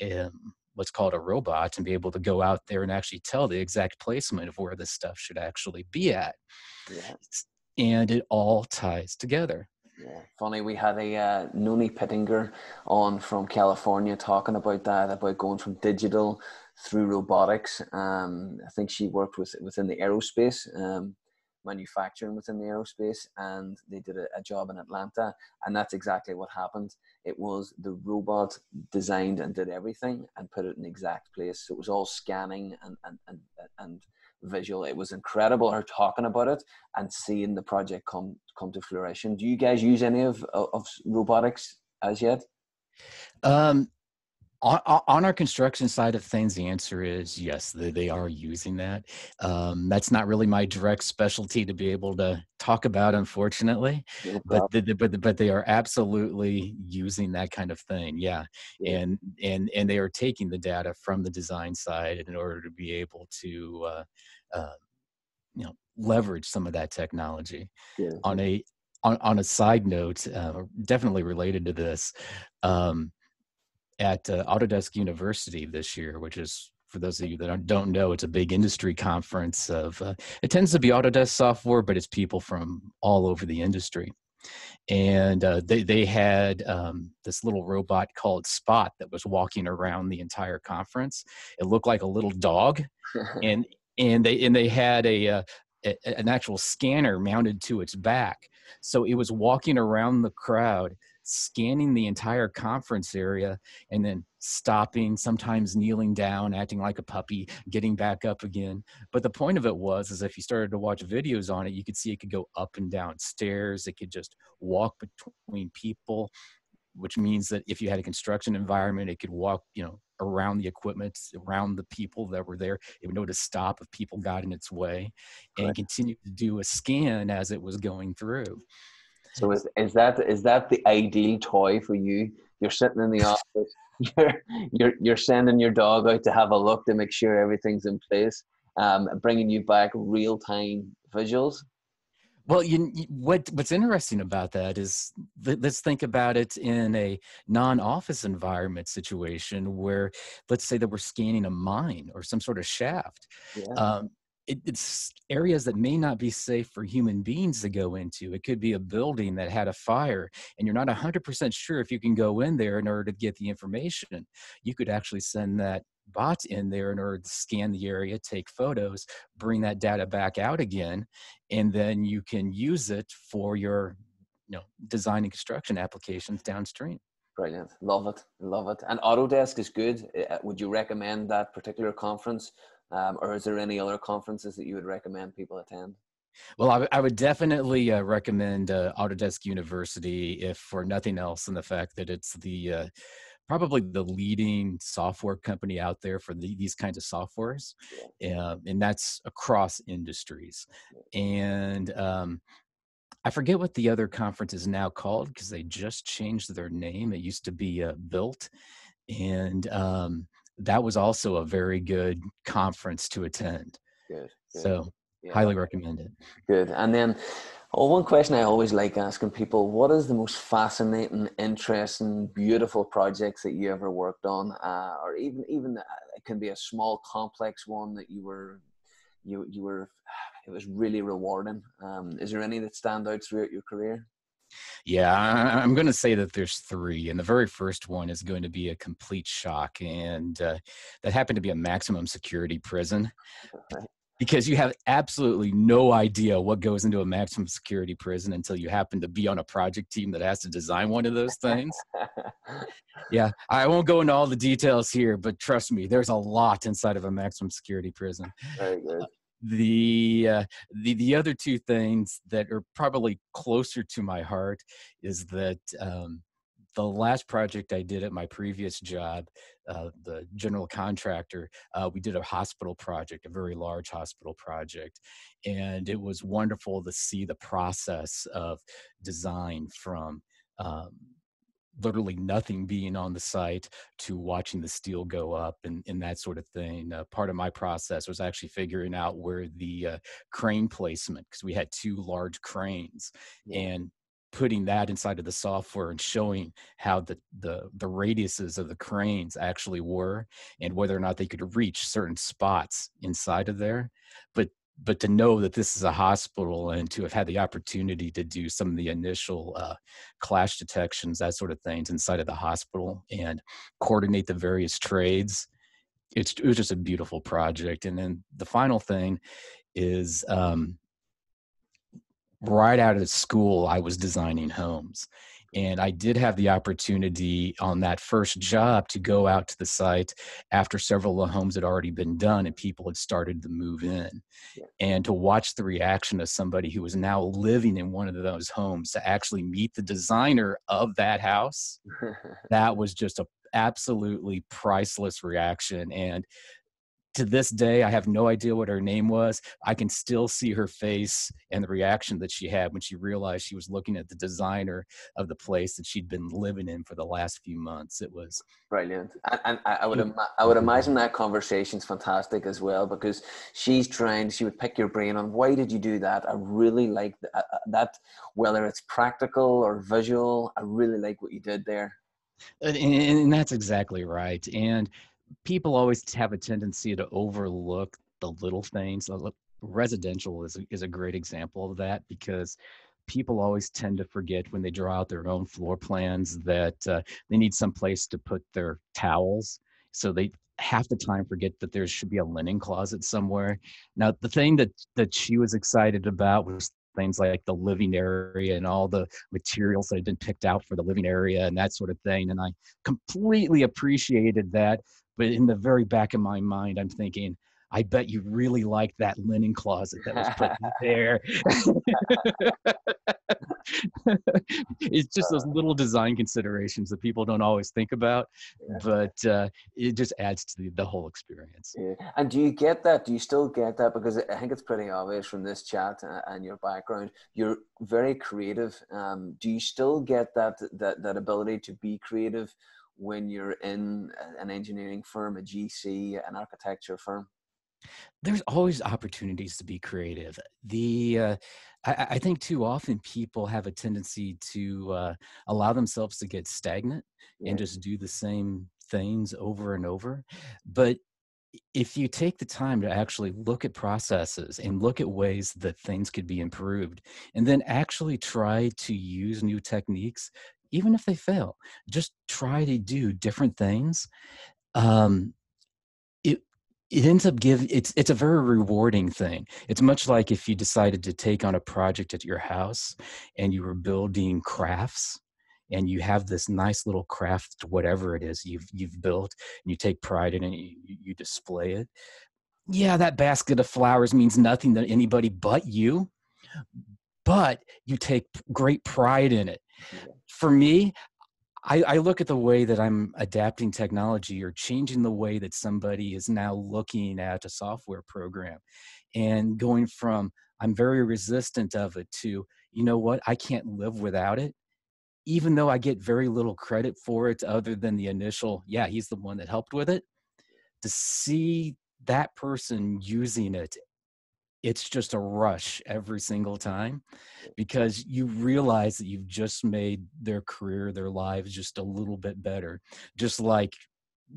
Speaker 2: um, what's called a robot and be able to go out there and actually tell the exact placement of where this stuff should actually be at.
Speaker 1: Yeah.
Speaker 2: And it all ties together.
Speaker 1: Yeah, funny. We had a uh, Noni Pittinger on from California talking about that, about going from digital through robotics. Um, I think she worked with within the aerospace, um, manufacturing within the aerospace, and they did a, a, job in Atlanta, and that's exactly what happened. It was the robot designed and did everything and put it in the exact place. So it was all scanning and and and and visual. It was incredible her talking about it and seeing the project come come to fruition. Do you guys use any of of robotics as yet?
Speaker 2: Um, on, on, our construction side of things, the answer is yes, they, they are using that. Um, that's not really my direct specialty to be able to talk about, unfortunately. No but, the, but but they are absolutely using that kind of thing, yeah. yeah. And and and they are taking the data from the design side in order to be able to, uh, uh, you know, leverage some of that technology.
Speaker 1: Yeah.
Speaker 2: On a on, on a side note, uh, definitely related to this. Um, at uh, Autodesk University this year, which is for those of you that don't know, it's a big industry conference of. Uh, it tends to be Autodesk software, but it's people from all over the industry. And uh, they they had um, this little robot called Spot that was walking around the entire conference. It looked like a little dog, <laughs> and and they and they had a, uh, a an actual scanner mounted to its back, so it was walking around the crowd scanning the entire conference area and then stopping sometimes kneeling down acting like a puppy getting back up again. But the point of it was is if you started to watch videos on it you could see it could go up and down stairs. It could just walk between people which means that if you had a construction environment it could walk you know around the equipment around the people that were there. It would know to stop if people got in its way and right. continue to do a scan as it was going through
Speaker 1: so is, is that is that the ideal toy for you? You're sitting in the office, <laughs> you're you're you're sending your dog out to have a look to make sure everything's in place, um, bringing you back real time visuals.
Speaker 2: Well, you, what what's interesting about that is let's think about it in a non-office environment situation where, let's say that we're scanning a mine or some sort of shaft.
Speaker 1: Yeah. Um,
Speaker 2: it, it's areas that may not be safe for human beings to go into. It could be a building that had a fire, and you're not 100% sure if you can go in there in order to get the information. You could actually send that bot in there in order to scan the area, take photos, bring that data back out again, and then you can use it for your you know, design and construction applications downstream.
Speaker 1: Brilliant. Love it. Love it. And Autodesk is good. Uh, would you recommend that particular conference um, or is there any other conferences that you would recommend people attend?
Speaker 2: Well, I, w- I would definitely uh, recommend uh, Autodesk University, if for nothing else, than the fact that it's the uh, probably the leading software company out there for the, these kinds of softwares, yeah. Um, and that's across industries. And um, I forget what the other conference is now called because they just changed their name. It used to be uh, Built, and um, that was also a very good conference to attend.
Speaker 1: Good.
Speaker 2: good. So yeah. highly recommend it.
Speaker 1: Good. And then well, one question I always like asking people: What is the most fascinating, interesting, beautiful projects that you ever worked on, uh, or even even uh, it can be a small, complex one that you were you you were <sighs> it was really rewarding. Um, is there any that stand out throughout your career?
Speaker 2: Yeah, I'm going to say that there's three, and the very first one is going to be a complete shock, and uh, that happened to be a maximum security prison. Because you have absolutely no idea what goes into a maximum security prison until you happen to be on a project team that has to design one of those things. <laughs> yeah, I won't go into all the details here, but trust me, there's a lot inside of a maximum security prison.
Speaker 1: Very good
Speaker 2: the uh, the the other two things that are probably closer to my heart is that um, the last project I did at my previous job, uh, the general contractor, uh, we did a hospital project, a very large hospital project, and it was wonderful to see the process of design from um, literally nothing being on the site to watching the steel go up and, and that sort of thing. Uh, part of my process was actually figuring out where the uh, crane placement, because we had two large cranes, yeah. and putting that inside of the software and showing how the, the the radiuses of the cranes actually were and whether or not they could reach certain spots inside of there but but to know that this is a hospital and to have had the opportunity to do some of the initial uh, clash detections, that sort of things inside of the hospital and coordinate the various trades, it's, it was just a beautiful project. And then the final thing is um, right out of school, I was designing homes. And I did have the opportunity on that first job to go out to the site after several of the homes had already been done and people had started to move in. Yeah. And to watch the reaction of somebody who was now living in one of those homes to actually meet the designer of that house, <laughs> that was just a absolutely priceless reaction. And to this day, I have no idea what her name was. I can still see her face and the reaction that she had when she realized she was looking at the designer of the place that she'd been living in for the last few months. It was
Speaker 1: brilliant, and, and I would Im- I would imagine that conversation's fantastic as well because she's trying. She would pick your brain on why did you do that. I really like that, uh, uh, that whether it's practical or visual. I really like what you did there.
Speaker 2: And, and that's exactly right. And people always have a tendency to overlook the little things. Residential is a, is a great example of that because people always tend to forget when they draw out their own floor plans that uh, they need some place to put their towels. So they half the time forget that there should be a linen closet somewhere. Now, the thing that that she was excited about was things like the living area and all the materials that had been picked out for the living area and that sort of thing. And I completely appreciated that but in the very back of my mind, I'm thinking, I bet you really liked that linen closet that was put <laughs> there. <laughs> it's just those little design considerations that people don't always think about, but uh, it just adds to the, the whole experience.
Speaker 1: Yeah. And do you get that? Do you still get that? Because I think it's pretty obvious from this chat and your background. You're very creative. Um, do you still get that that that ability to be creative? When you're in an engineering firm, a GC, an architecture firm?
Speaker 2: There's always opportunities to be creative. The uh, I, I, think too often people have a tendency to uh, allow themselves to get stagnant yeah. and just do the same things over and over. But if you take the time to actually look at processes and look at ways that things could be improved, and then actually try to use new techniques, even if they fail, just try to do different things. Um, it it ends up give it's it's a very rewarding thing. It's much like if you decided to take on a project at your house and you were building crafts and you have this nice little craft whatever it is you've you've built and you take pride in it you, you display it yeah that basket of flowers means nothing to anybody but you but you take great pride in it. For me, I, I, look at the way that I'm adapting technology or changing the way that somebody is now looking at a software program and going from I'm very resistant of it to, you know what, I can't live without it. Even though I get very little credit for it, other than the initial, yeah, he's the one that helped with it, to see that person using it it's just a rush every single time because you realize that you've just made their career their lives just a little bit better just like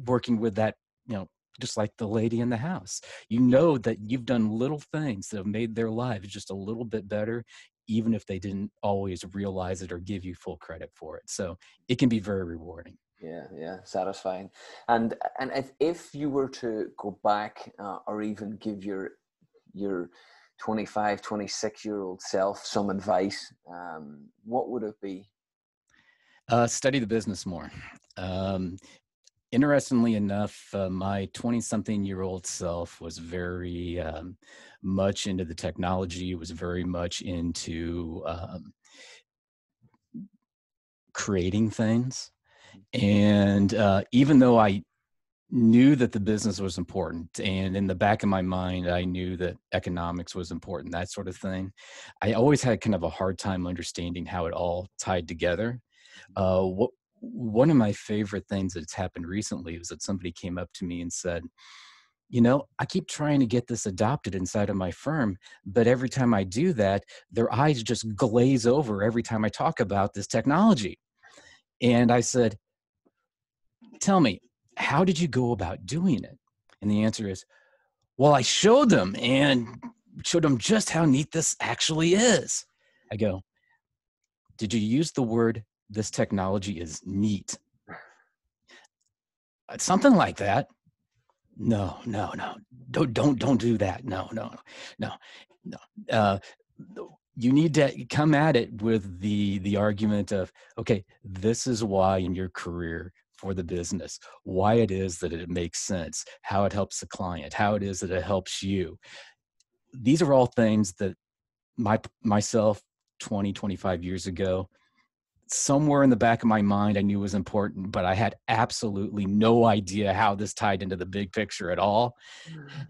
Speaker 2: working with that you know just like the lady in the house. You know that you've done little things that have made their lives just a little bit better even if they didn't always realize it or give you full credit for it. So it can be very rewarding.
Speaker 1: Yeah yeah satisfying. And and if, if you were to go back uh, or even give your your 25 26 year old self some advice um, what would it be?
Speaker 2: Uh, study the business more. Um, interestingly enough uh, my 20 something year old self was very um, much into the technology was very much into um, creating things. And uh, even though I knew that the business was important, and in the back of my mind, I knew that economics was important, that sort of thing, I always had kind of a hard time understanding how it all tied together. Uh, what one of my favorite things that's happened recently was that somebody came up to me and said, you know, I keep trying to get this adopted inside of my firm, but every time I do that, their eyes just glaze over every time I talk about this technology. And I said, tell me, how did you go about doing it? And the answer is, well, I showed them and showed them just how neat this actually is. I go, did you use the word this technology is neat? Uh, something like that. No, no, no. Don't don't don't do that. No, no, no, no. Uh, you need to come at it with the the argument of okay, this is why in your career for the business, why it is that it makes sense, how it helps the client, how it is that it helps you. These are all things that my myself 20 25 years ago somewhere in the back of my mind I knew was important, but I had absolutely no idea how this tied into the big picture at all. Mm.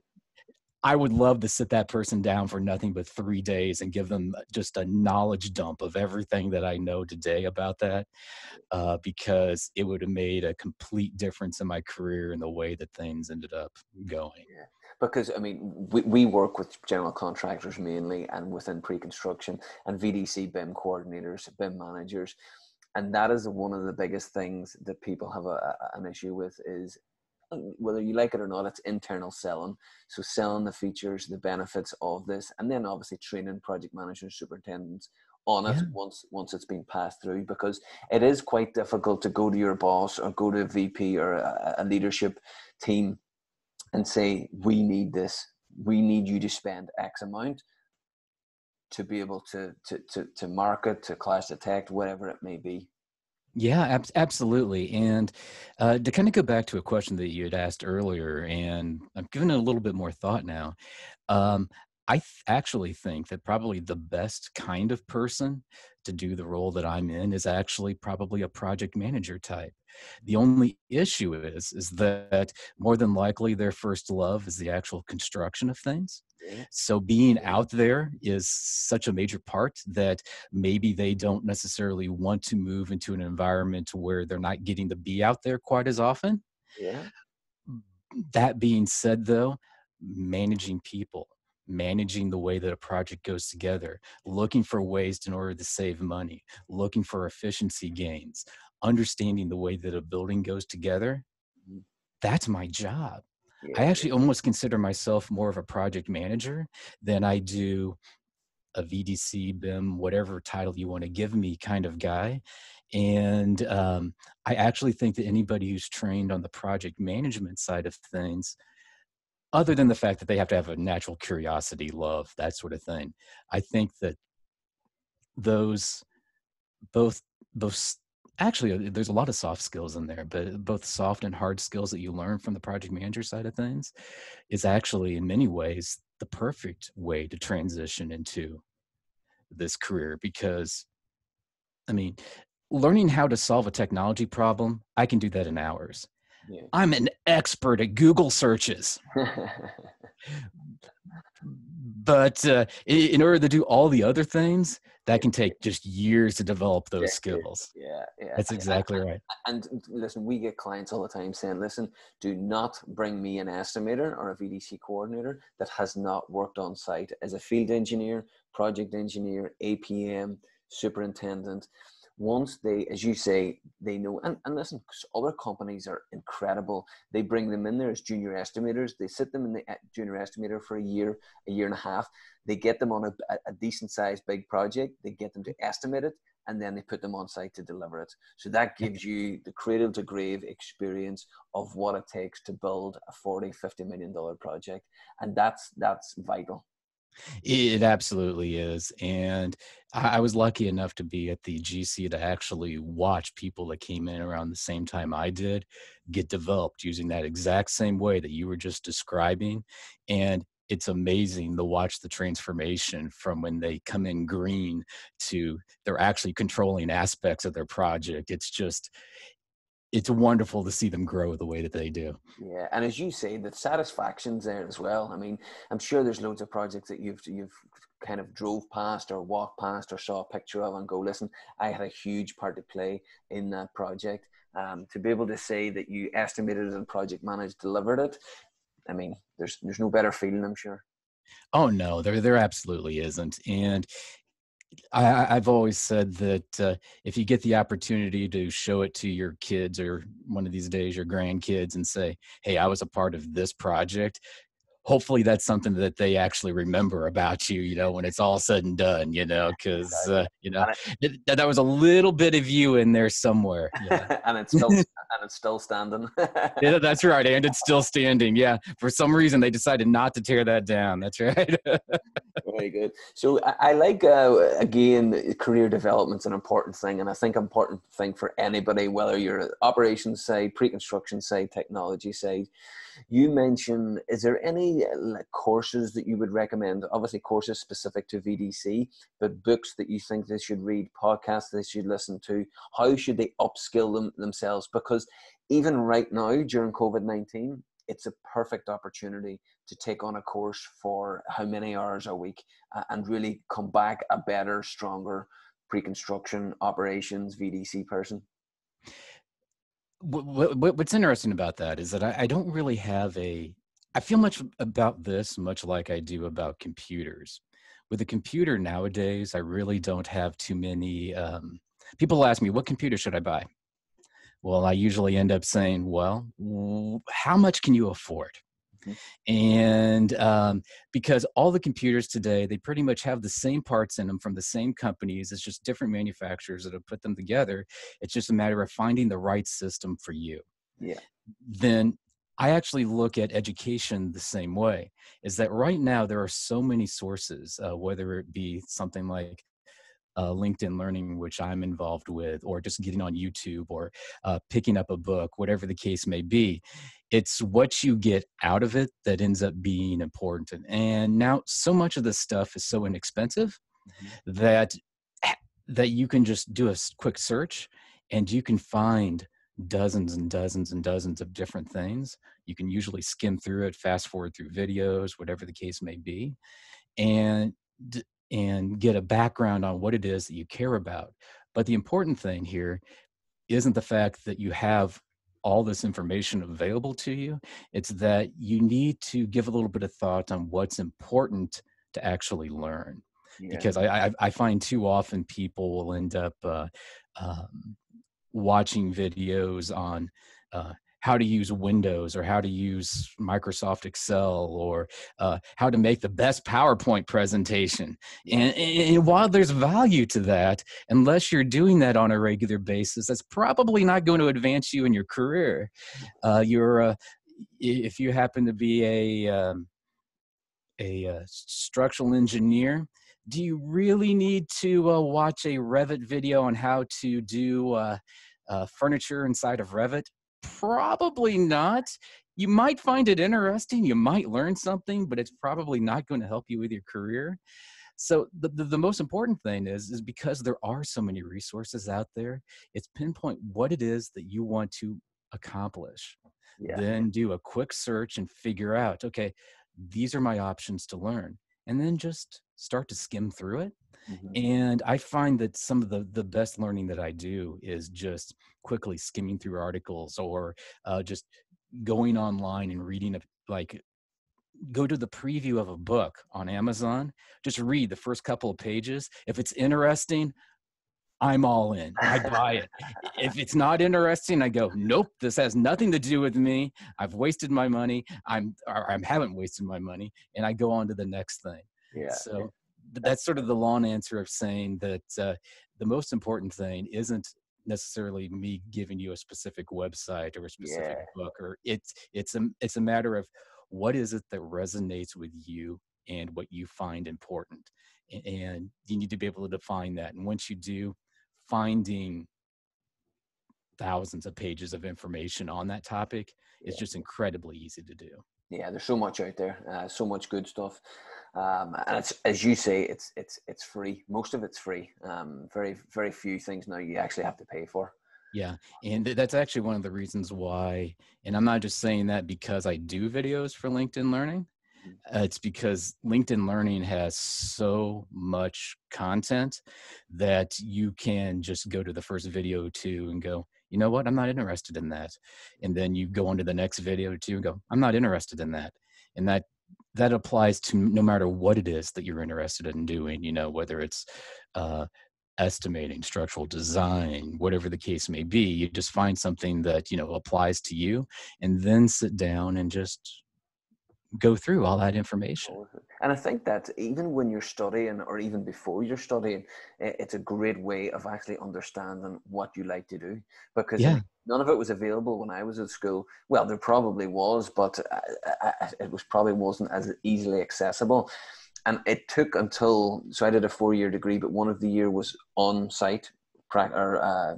Speaker 2: I would love to sit that person down for nothing but three days and give them just a knowledge dump of everything that I know today about that, uh, because it would have made a complete difference in my career and the way that things ended up going.
Speaker 1: Yeah. Because I mean, we, we work with general contractors mainly, and within pre-construction and VDC BIM coordinators, BIM managers, and that is one of the biggest things that people have a, an issue with is whether you like it or not, it's internal selling. So selling the features, the benefits of this, and then obviously training project managers, superintendents on it yeah. once once it's been passed through because it is quite difficult to go to your boss or go to a VP or a, a leadership team and say, We need this, we need you to spend X amount to be able to to to, to market, to clash detect, whatever it may be.
Speaker 2: Yeah, ab- absolutely. And uh, to kind of go back to a question that you had asked earlier, and I'm giving it a little bit more thought now. Um, I th- actually think that probably the best kind of person to do the role that I'm in is actually probably a project manager type. The only issue is is that more than likely their first love is the actual construction of things. So being out there is such a major part that maybe they don't necessarily want to move into an environment where they're not getting to be out there quite as often.
Speaker 1: Yeah.
Speaker 2: That being said though, managing people managing the way that a project goes together, looking for ways in order to save money, looking for efficiency gains, understanding the way that a building goes together. Mm-hmm. That's my job. Yeah. I actually almost consider myself more of a project manager than I do a VDC, BIM, whatever title you want to give me kind of guy. And um, I actually think that anybody who's trained on the project management side of things, other than the fact that they have to have a natural curiosity, love, that sort of thing, I think that those both those actually uh, there's a lot of soft skills in there but both soft and hard skills that you learn from the project manager side of things is actually in many ways the perfect way to transition into this career because i mean learning how to solve a technology problem i can do that in hours yeah. I'm an expert at Google searches. <laughs> but uh, in order to do all the other things, that can take just years to develop those
Speaker 1: yeah,
Speaker 2: skills.
Speaker 1: Yeah, yeah.
Speaker 2: That's exactly right.
Speaker 1: And listen, we get clients all the time saying, listen, do not bring me an estimator or a VDC coordinator that has not worked on site as a field engineer, project engineer, APM, superintendent once they, as you say, they know, and, and listen, other companies are incredible. They bring them in there as junior estimators. They sit them in the junior estimator for a year, a year and a half. They get them on a, a decent sized big project. They get them to estimate it, and then they put them on site to deliver it. So that gives you the cradle to grave experience of what it takes to build a 40, 50 million dollar project. And that's that's vital.
Speaker 2: It absolutely is. And I was lucky enough to be at the GC to actually watch people that came in around the same time I did get developed using that exact same way that you were just describing. And it's amazing to watch the transformation from when they come in green to they're actually controlling aspects of their project. It's just, it's wonderful to see them grow the way that they do.
Speaker 1: Yeah, and as you say, the satisfaction's there as well. I mean, I'm sure there's loads of projects that you've you've kind of drove past or walked past or saw a picture of and go, listen, I had a huge part to play in that project. Um, to be able to say that you estimated it and project managed, delivered it, I mean, there's there's no better feeling, I'm sure.
Speaker 2: Oh no, there there absolutely isn't, and I, have always said that uh, if you get the opportunity to show it to your kids or one of these days your grandkids and say, "Hey, I was a part of this project," hopefully that's something that they actually remember about you you know when it's all said and done you know <laughs> because uh, you know that, that was a little bit of you in there somewhere
Speaker 1: yeah. <laughs> and it's still <laughs> and it's still standing.
Speaker 2: Yeah that's right and it's still standing yeah. For some reason they decided not to tear that down that's right.
Speaker 1: Very good. So i, I like uh, again career development's an important thing and i think important thing for anybody whether you're operations side pre-construction side technology side you mentioned, is there any uh, like, courses that you would recommend? Obviously, courses specific to VDC, but books that you think they should read, podcasts they should listen to. How should they upskill them themselves? Because even right now, during COVID 19, it's a perfect opportunity to take on a course for how many hours a week uh, and really come back a better, stronger pre construction operations VDC person
Speaker 2: what, what, what's interesting about that is that I, I don't really have a i feel much about this much like i do about computers with a computer nowadays i really don't have too many um, people ask me what computer should i buy well i usually end up saying well how much can you afford. And um, because all the computers today, they pretty much have the same parts in them from the same companies. It's just different manufacturers that have put them together. It's just a matter of finding the right system for you.
Speaker 1: Yeah.
Speaker 2: Then I actually look at education the same way. Is that right now there are so many sources, uh, whether it be something like uh, LinkedIn Learning, which I'm involved with, or just getting on YouTube or uh, picking up a book, whatever the case may be. It's what you get out of it that ends up being important. And now, so much of this stuff is so inexpensive mm-hmm. that that you can just do a quick search and you can find dozens and dozens and dozens of different things. You can usually skim through it, fast forward through videos, whatever the case may be. And and get a background on what it is that you care about. But the important thing here isn't the fact that you have all this information available to you. It's that you need to give a little bit of thought on what's important to actually learn. Yeah. Because I, I, I, find too often people will end up uh, um, watching videos on uh, how to use Windows or how to use Microsoft Excel or uh, how to make the best PowerPoint presentation. And, and, while there's value to that, unless you're doing that on a regular basis, that's probably not going to advance you in your career. Uh, you're, uh, if you happen to be a, um, a uh, structural engineer, do you really need to uh, watch a Revit video on how to do uh, furniture inside of Revit? Probably not. You might find it interesting. You might learn something, but it's probably not going to help you with your career. So the, the, the, most important thing is is because there are so many resources out there, it's pinpoint what it is that you want to accomplish.
Speaker 1: Yeah.
Speaker 2: Then do a quick search and figure out, okay, these are my options to learn. And then just start to skim through it. Mm-hmm. And I find that some of the, the best learning that I do is just quickly skimming through articles or uh, just going online and reading a, like go to the preview of a book on Amazon, just read the first couple of pages. If it's interesting, I'm all in. I <laughs> buy it. if it's not interesting, I go, nope, this has nothing to do with me. I've wasted my money. I'm or I haven't wasted my money, and I go on to the next thing.
Speaker 1: Yeah.
Speaker 2: So that's sort of the long answer of saying that uh, the most important thing isn't necessarily me giving you a specific website or a specific yeah. book or it's it's a it's a matter of what is it that resonates with you and what you find important and you need to be able to define that and once you do finding thousands of pages of information on that topic yeah. is just incredibly easy to do
Speaker 1: yeah there's so much out there uh, so much good stuff um, and it's as you say it's it's it's free most of it's free um, very very few things now you actually have to pay for
Speaker 2: yeah, and that's actually one of the reasons why. And I'm not just saying that because I do videos for LinkedIn Learning. Mm. Uh, it's because LinkedIn Learning has so much content that you can just go to the first video two and go, you know what, I'm not interested in that. And then you go on to the next video two and go, I'm not interested in that. And that that applies to no matter what it is that you're interested in doing you know whether it's uh, estimating structural design whatever the case may be you just find something that you know applies to you and then sit down and just go through all that information.
Speaker 1: And i think that even when you're studying or even before you're studying it's a great way of actually understanding what you like to do because yeah. none of it was available when i was at school. Well there probably was but uh, uh, it was probably wasn't as easily accessible. And it took until so I did a four year degree, but one of the year was on site, or uh,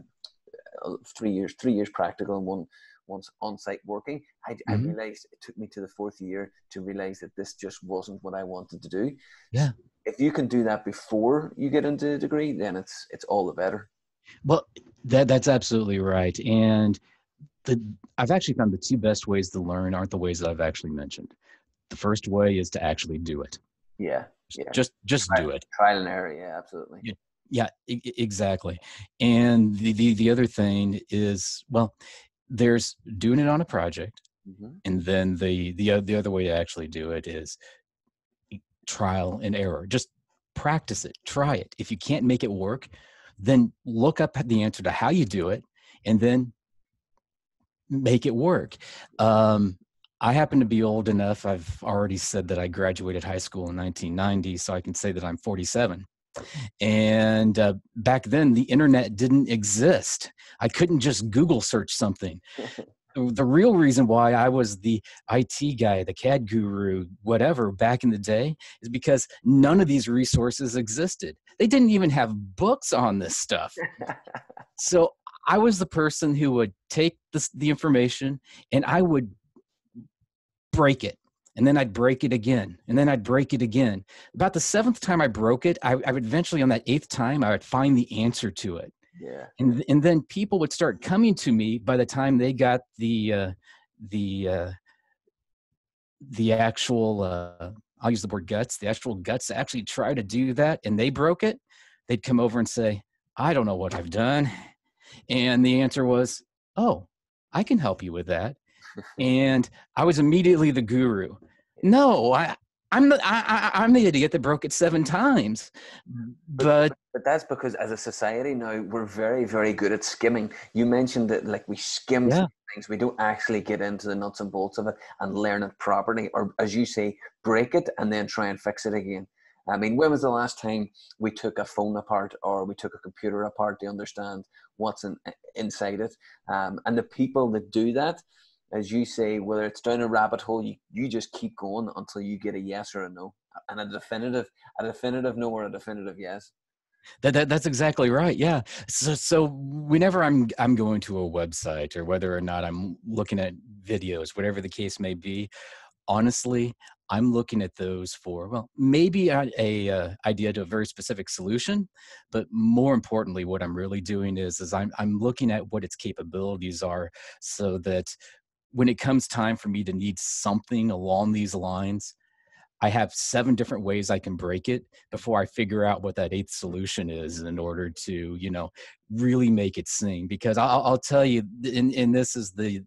Speaker 1: three years, three years practical, and one once on site working. I, mm-hmm. I, realized it took me to the fourth year to realize that this just wasn't what I wanted to do.
Speaker 2: Yeah.
Speaker 1: If you can do that before you get into a degree, then it's it's all the better.
Speaker 2: Well, that that's absolutely right, and the I've actually found the two best ways to learn aren't the ways that I've actually mentioned. The first way is to actually do it.
Speaker 1: Yeah. Yeah.
Speaker 2: Just just
Speaker 1: trial,
Speaker 2: do it.
Speaker 1: Trial and error. Yeah, absolutely.
Speaker 2: Yeah, yeah exactly. And the, the the other thing is well, there's doing it on a project, mm-hmm. and then the the the other way to actually do it is trial and error. Just practice it. Try it. If you can't make it work, then look up the answer to how you do it, and then make it work. Um, I happen to be old enough. I've already said that I graduated high school in 1990, so I can say that I'm 47. And uh, back then, the internet didn't exist. I couldn't just Google search something. <laughs> the real reason why I was the IT guy, the CAD guru, whatever, back in the day is because none of these resources existed. They didn't even have books on this stuff. so I was the person who would take this, the information and I would break it and then I'd break it again, and then I'd break it again. About the seventh time I broke it, I, I, would eventually, on that eighth time, I would find the answer to it.
Speaker 1: Yeah.
Speaker 2: And and then people would start coming to me by the time they got the uh, the uh, the actual uh, I'll use the word guts, the actual guts to actually try to do that, and they broke it. They'd come over and say, "I don't know what I've done," and the answer was, "Oh, I can help you with that." And I was immediately the guru. No, I, I'm the I, I, am the idiot that broke it seven times, but,
Speaker 1: but but that's because as a society now we're very very good at skimming. You mentioned that like we skim yeah. things, we don't actually get into the nuts and bolts of it and learn it properly, or as you say, break it and then try and fix it again. I mean, when was the last time we took a phone apart or we took a computer apart to understand what's in, inside it? Um, and the people that do that, as you say, whether it's down a rabbit hole, you, you just keep going until you get a yes or a no, and a definitive, a definitive no or a definitive yes.
Speaker 2: That, that that's exactly right. Yeah. So so whenever I'm I'm going to a website or whether or not I'm looking at videos, whatever the case may be, honestly, I'm looking at those for well, maybe a, a uh, idea to a very specific solution, but more importantly, what I'm really doing is is I'm I'm looking at what its capabilities are, so that when it comes time for me to need something along these lines, I have seven different ways I can break it before I figure out what that eighth solution is in order to, you know, really make it sing. Because I'll, I'll tell you, and, and this is the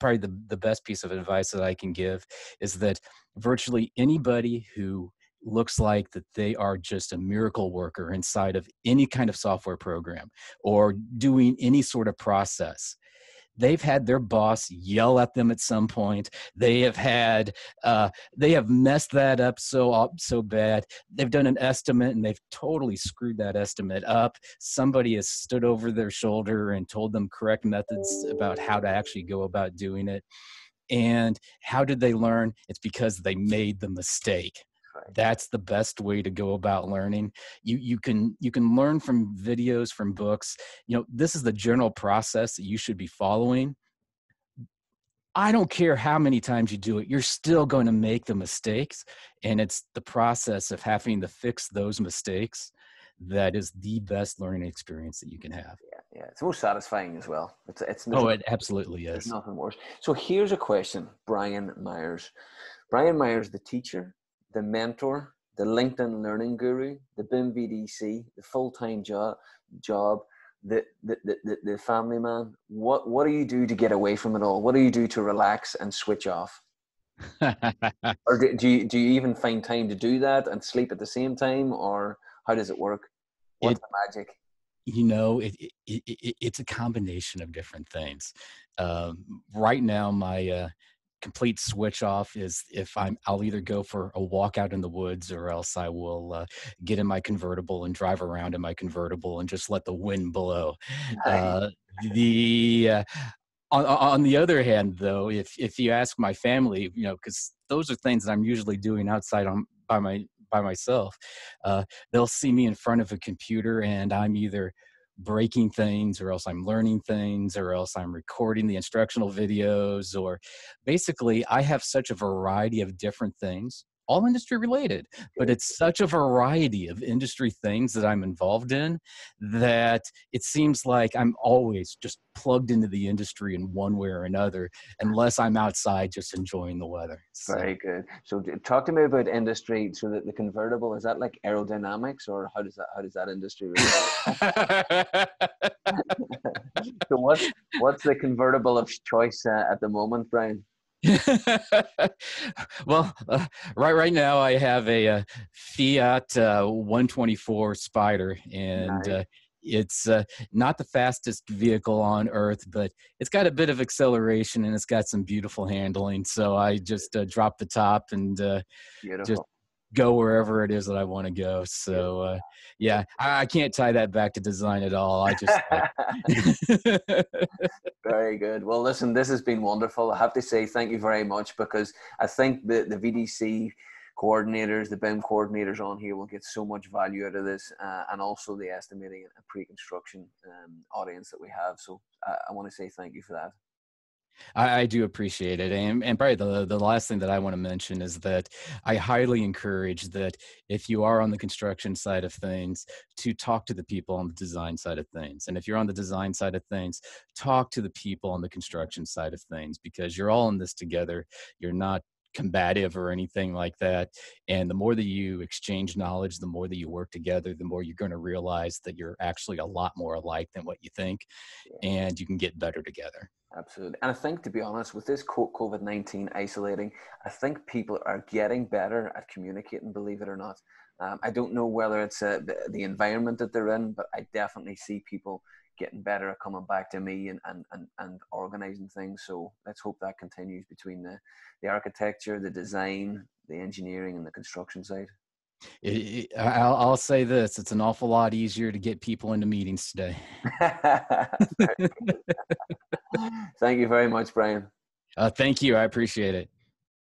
Speaker 2: probably the, the best piece of advice that I can give is that virtually anybody who looks like that they are just a miracle worker inside of any kind of software program or doing any sort of process they've had their boss yell at them at some point. They have had uh, they have messed that up so up so bad. They've done an estimate and they've totally screwed that estimate up. Somebody has stood over their shoulder and told them correct methods about how to actually go about doing it. And how did they learn? It's because they made the mistake that's the best way to go about learning you you can you can learn from videos from books you know this is the general process that you should be following I don't care how many times you do it, you're still going to make the mistakes. And it's the process of having to fix those mistakes that is the best learning experience that you can have.
Speaker 1: Yeah, yeah. It's most satisfying as well. It's, it's
Speaker 2: oh, it absolutely is.
Speaker 1: Nothing worse. So here's a question, Brian Myers. Brian Myers, the teacher, the mentor, the LinkedIn learning guru, the BIM VDC, the full time job, job, the, the, the, the family man. What, what do you do to get away from it all? What do you do to relax and switch off? <laughs> or do, do, you, do you even find time to do that and sleep at the same time, or how does it work? What's
Speaker 2: it,
Speaker 1: the magic?
Speaker 2: You know, it, it, it, it's a combination of different things. Um, right now, my uh, complete switch off is if I'm I'll either go for a walk out in the woods or else I will uh, get in my convertible and drive around in my convertible and just let the wind blow. Uh, the uh, on, on the other hand, though, if if you ask my family, you know, because those are things that I'm usually doing outside on by my by myself, uh, they'll see me in front of a computer and I'm either breaking things or else I'm learning things or else I'm recording the instructional videos or basically I have such a variety of different things all industry related, but it's such a variety of industry things that I'm involved in that it seems like I'm always just plugged into the industry in one way or another, unless I'm outside just enjoying the weather.
Speaker 1: So. Very good. So talk to me about industry. So that the convertible is that like aerodynamics, or how does that how does that industry? <laughs> <laughs> so what's what's the convertible of choice uh, at the moment, Brian? <laughs>
Speaker 2: well, uh, right right now I have a, a uh, Fiat uh, 124 Spider, and nice. uh, it's uh, not the fastest vehicle on earth, but it's got a bit of acceleration and it's got some beautiful handling. So I just uh, drop the top and just go wherever it is that I want to go. So uh, yeah, I, I, can't tie that back to design at all. I
Speaker 1: just <laughs> very good. Well, listen, this has been wonderful. I have to say thank you very much because I think the the VDC coordinators, the BIM coordinators on here will get so much value out of this, uh, and also the estimating and pre-construction um, audience that we have. So uh, I want to say thank you for that.
Speaker 2: I, I, do appreciate it. And, and probably the, the last thing that I want to mention is that I highly encourage that if you are on the construction side of things, to talk to the people on the design side of things. And if you're on the design side of things, talk to the people on the construction side of things because you're all in this together. You're not combative or anything like that. And the more that you exchange knowledge, the more that you work together, the more you're going to realize that you're actually a lot more alike than what you think, and you can get better together.
Speaker 1: Absolutely. And I think, to be honest, with this COVID 19 isolating, I think people are getting better at communicating, believe it or not. Um, I don't know whether it's uh, the, the environment that they're in, but I definitely see people getting better at coming back to me and, and, and, and organizing things. So let's hope that continues between the, the architecture, the design, the engineering, and the construction side.
Speaker 2: It, I'll, I'll, say this it's an awful lot easier to get people into meetings today. <laughs> <laughs>
Speaker 1: thank you very much, Brian.
Speaker 2: Uh, thank you. I appreciate it.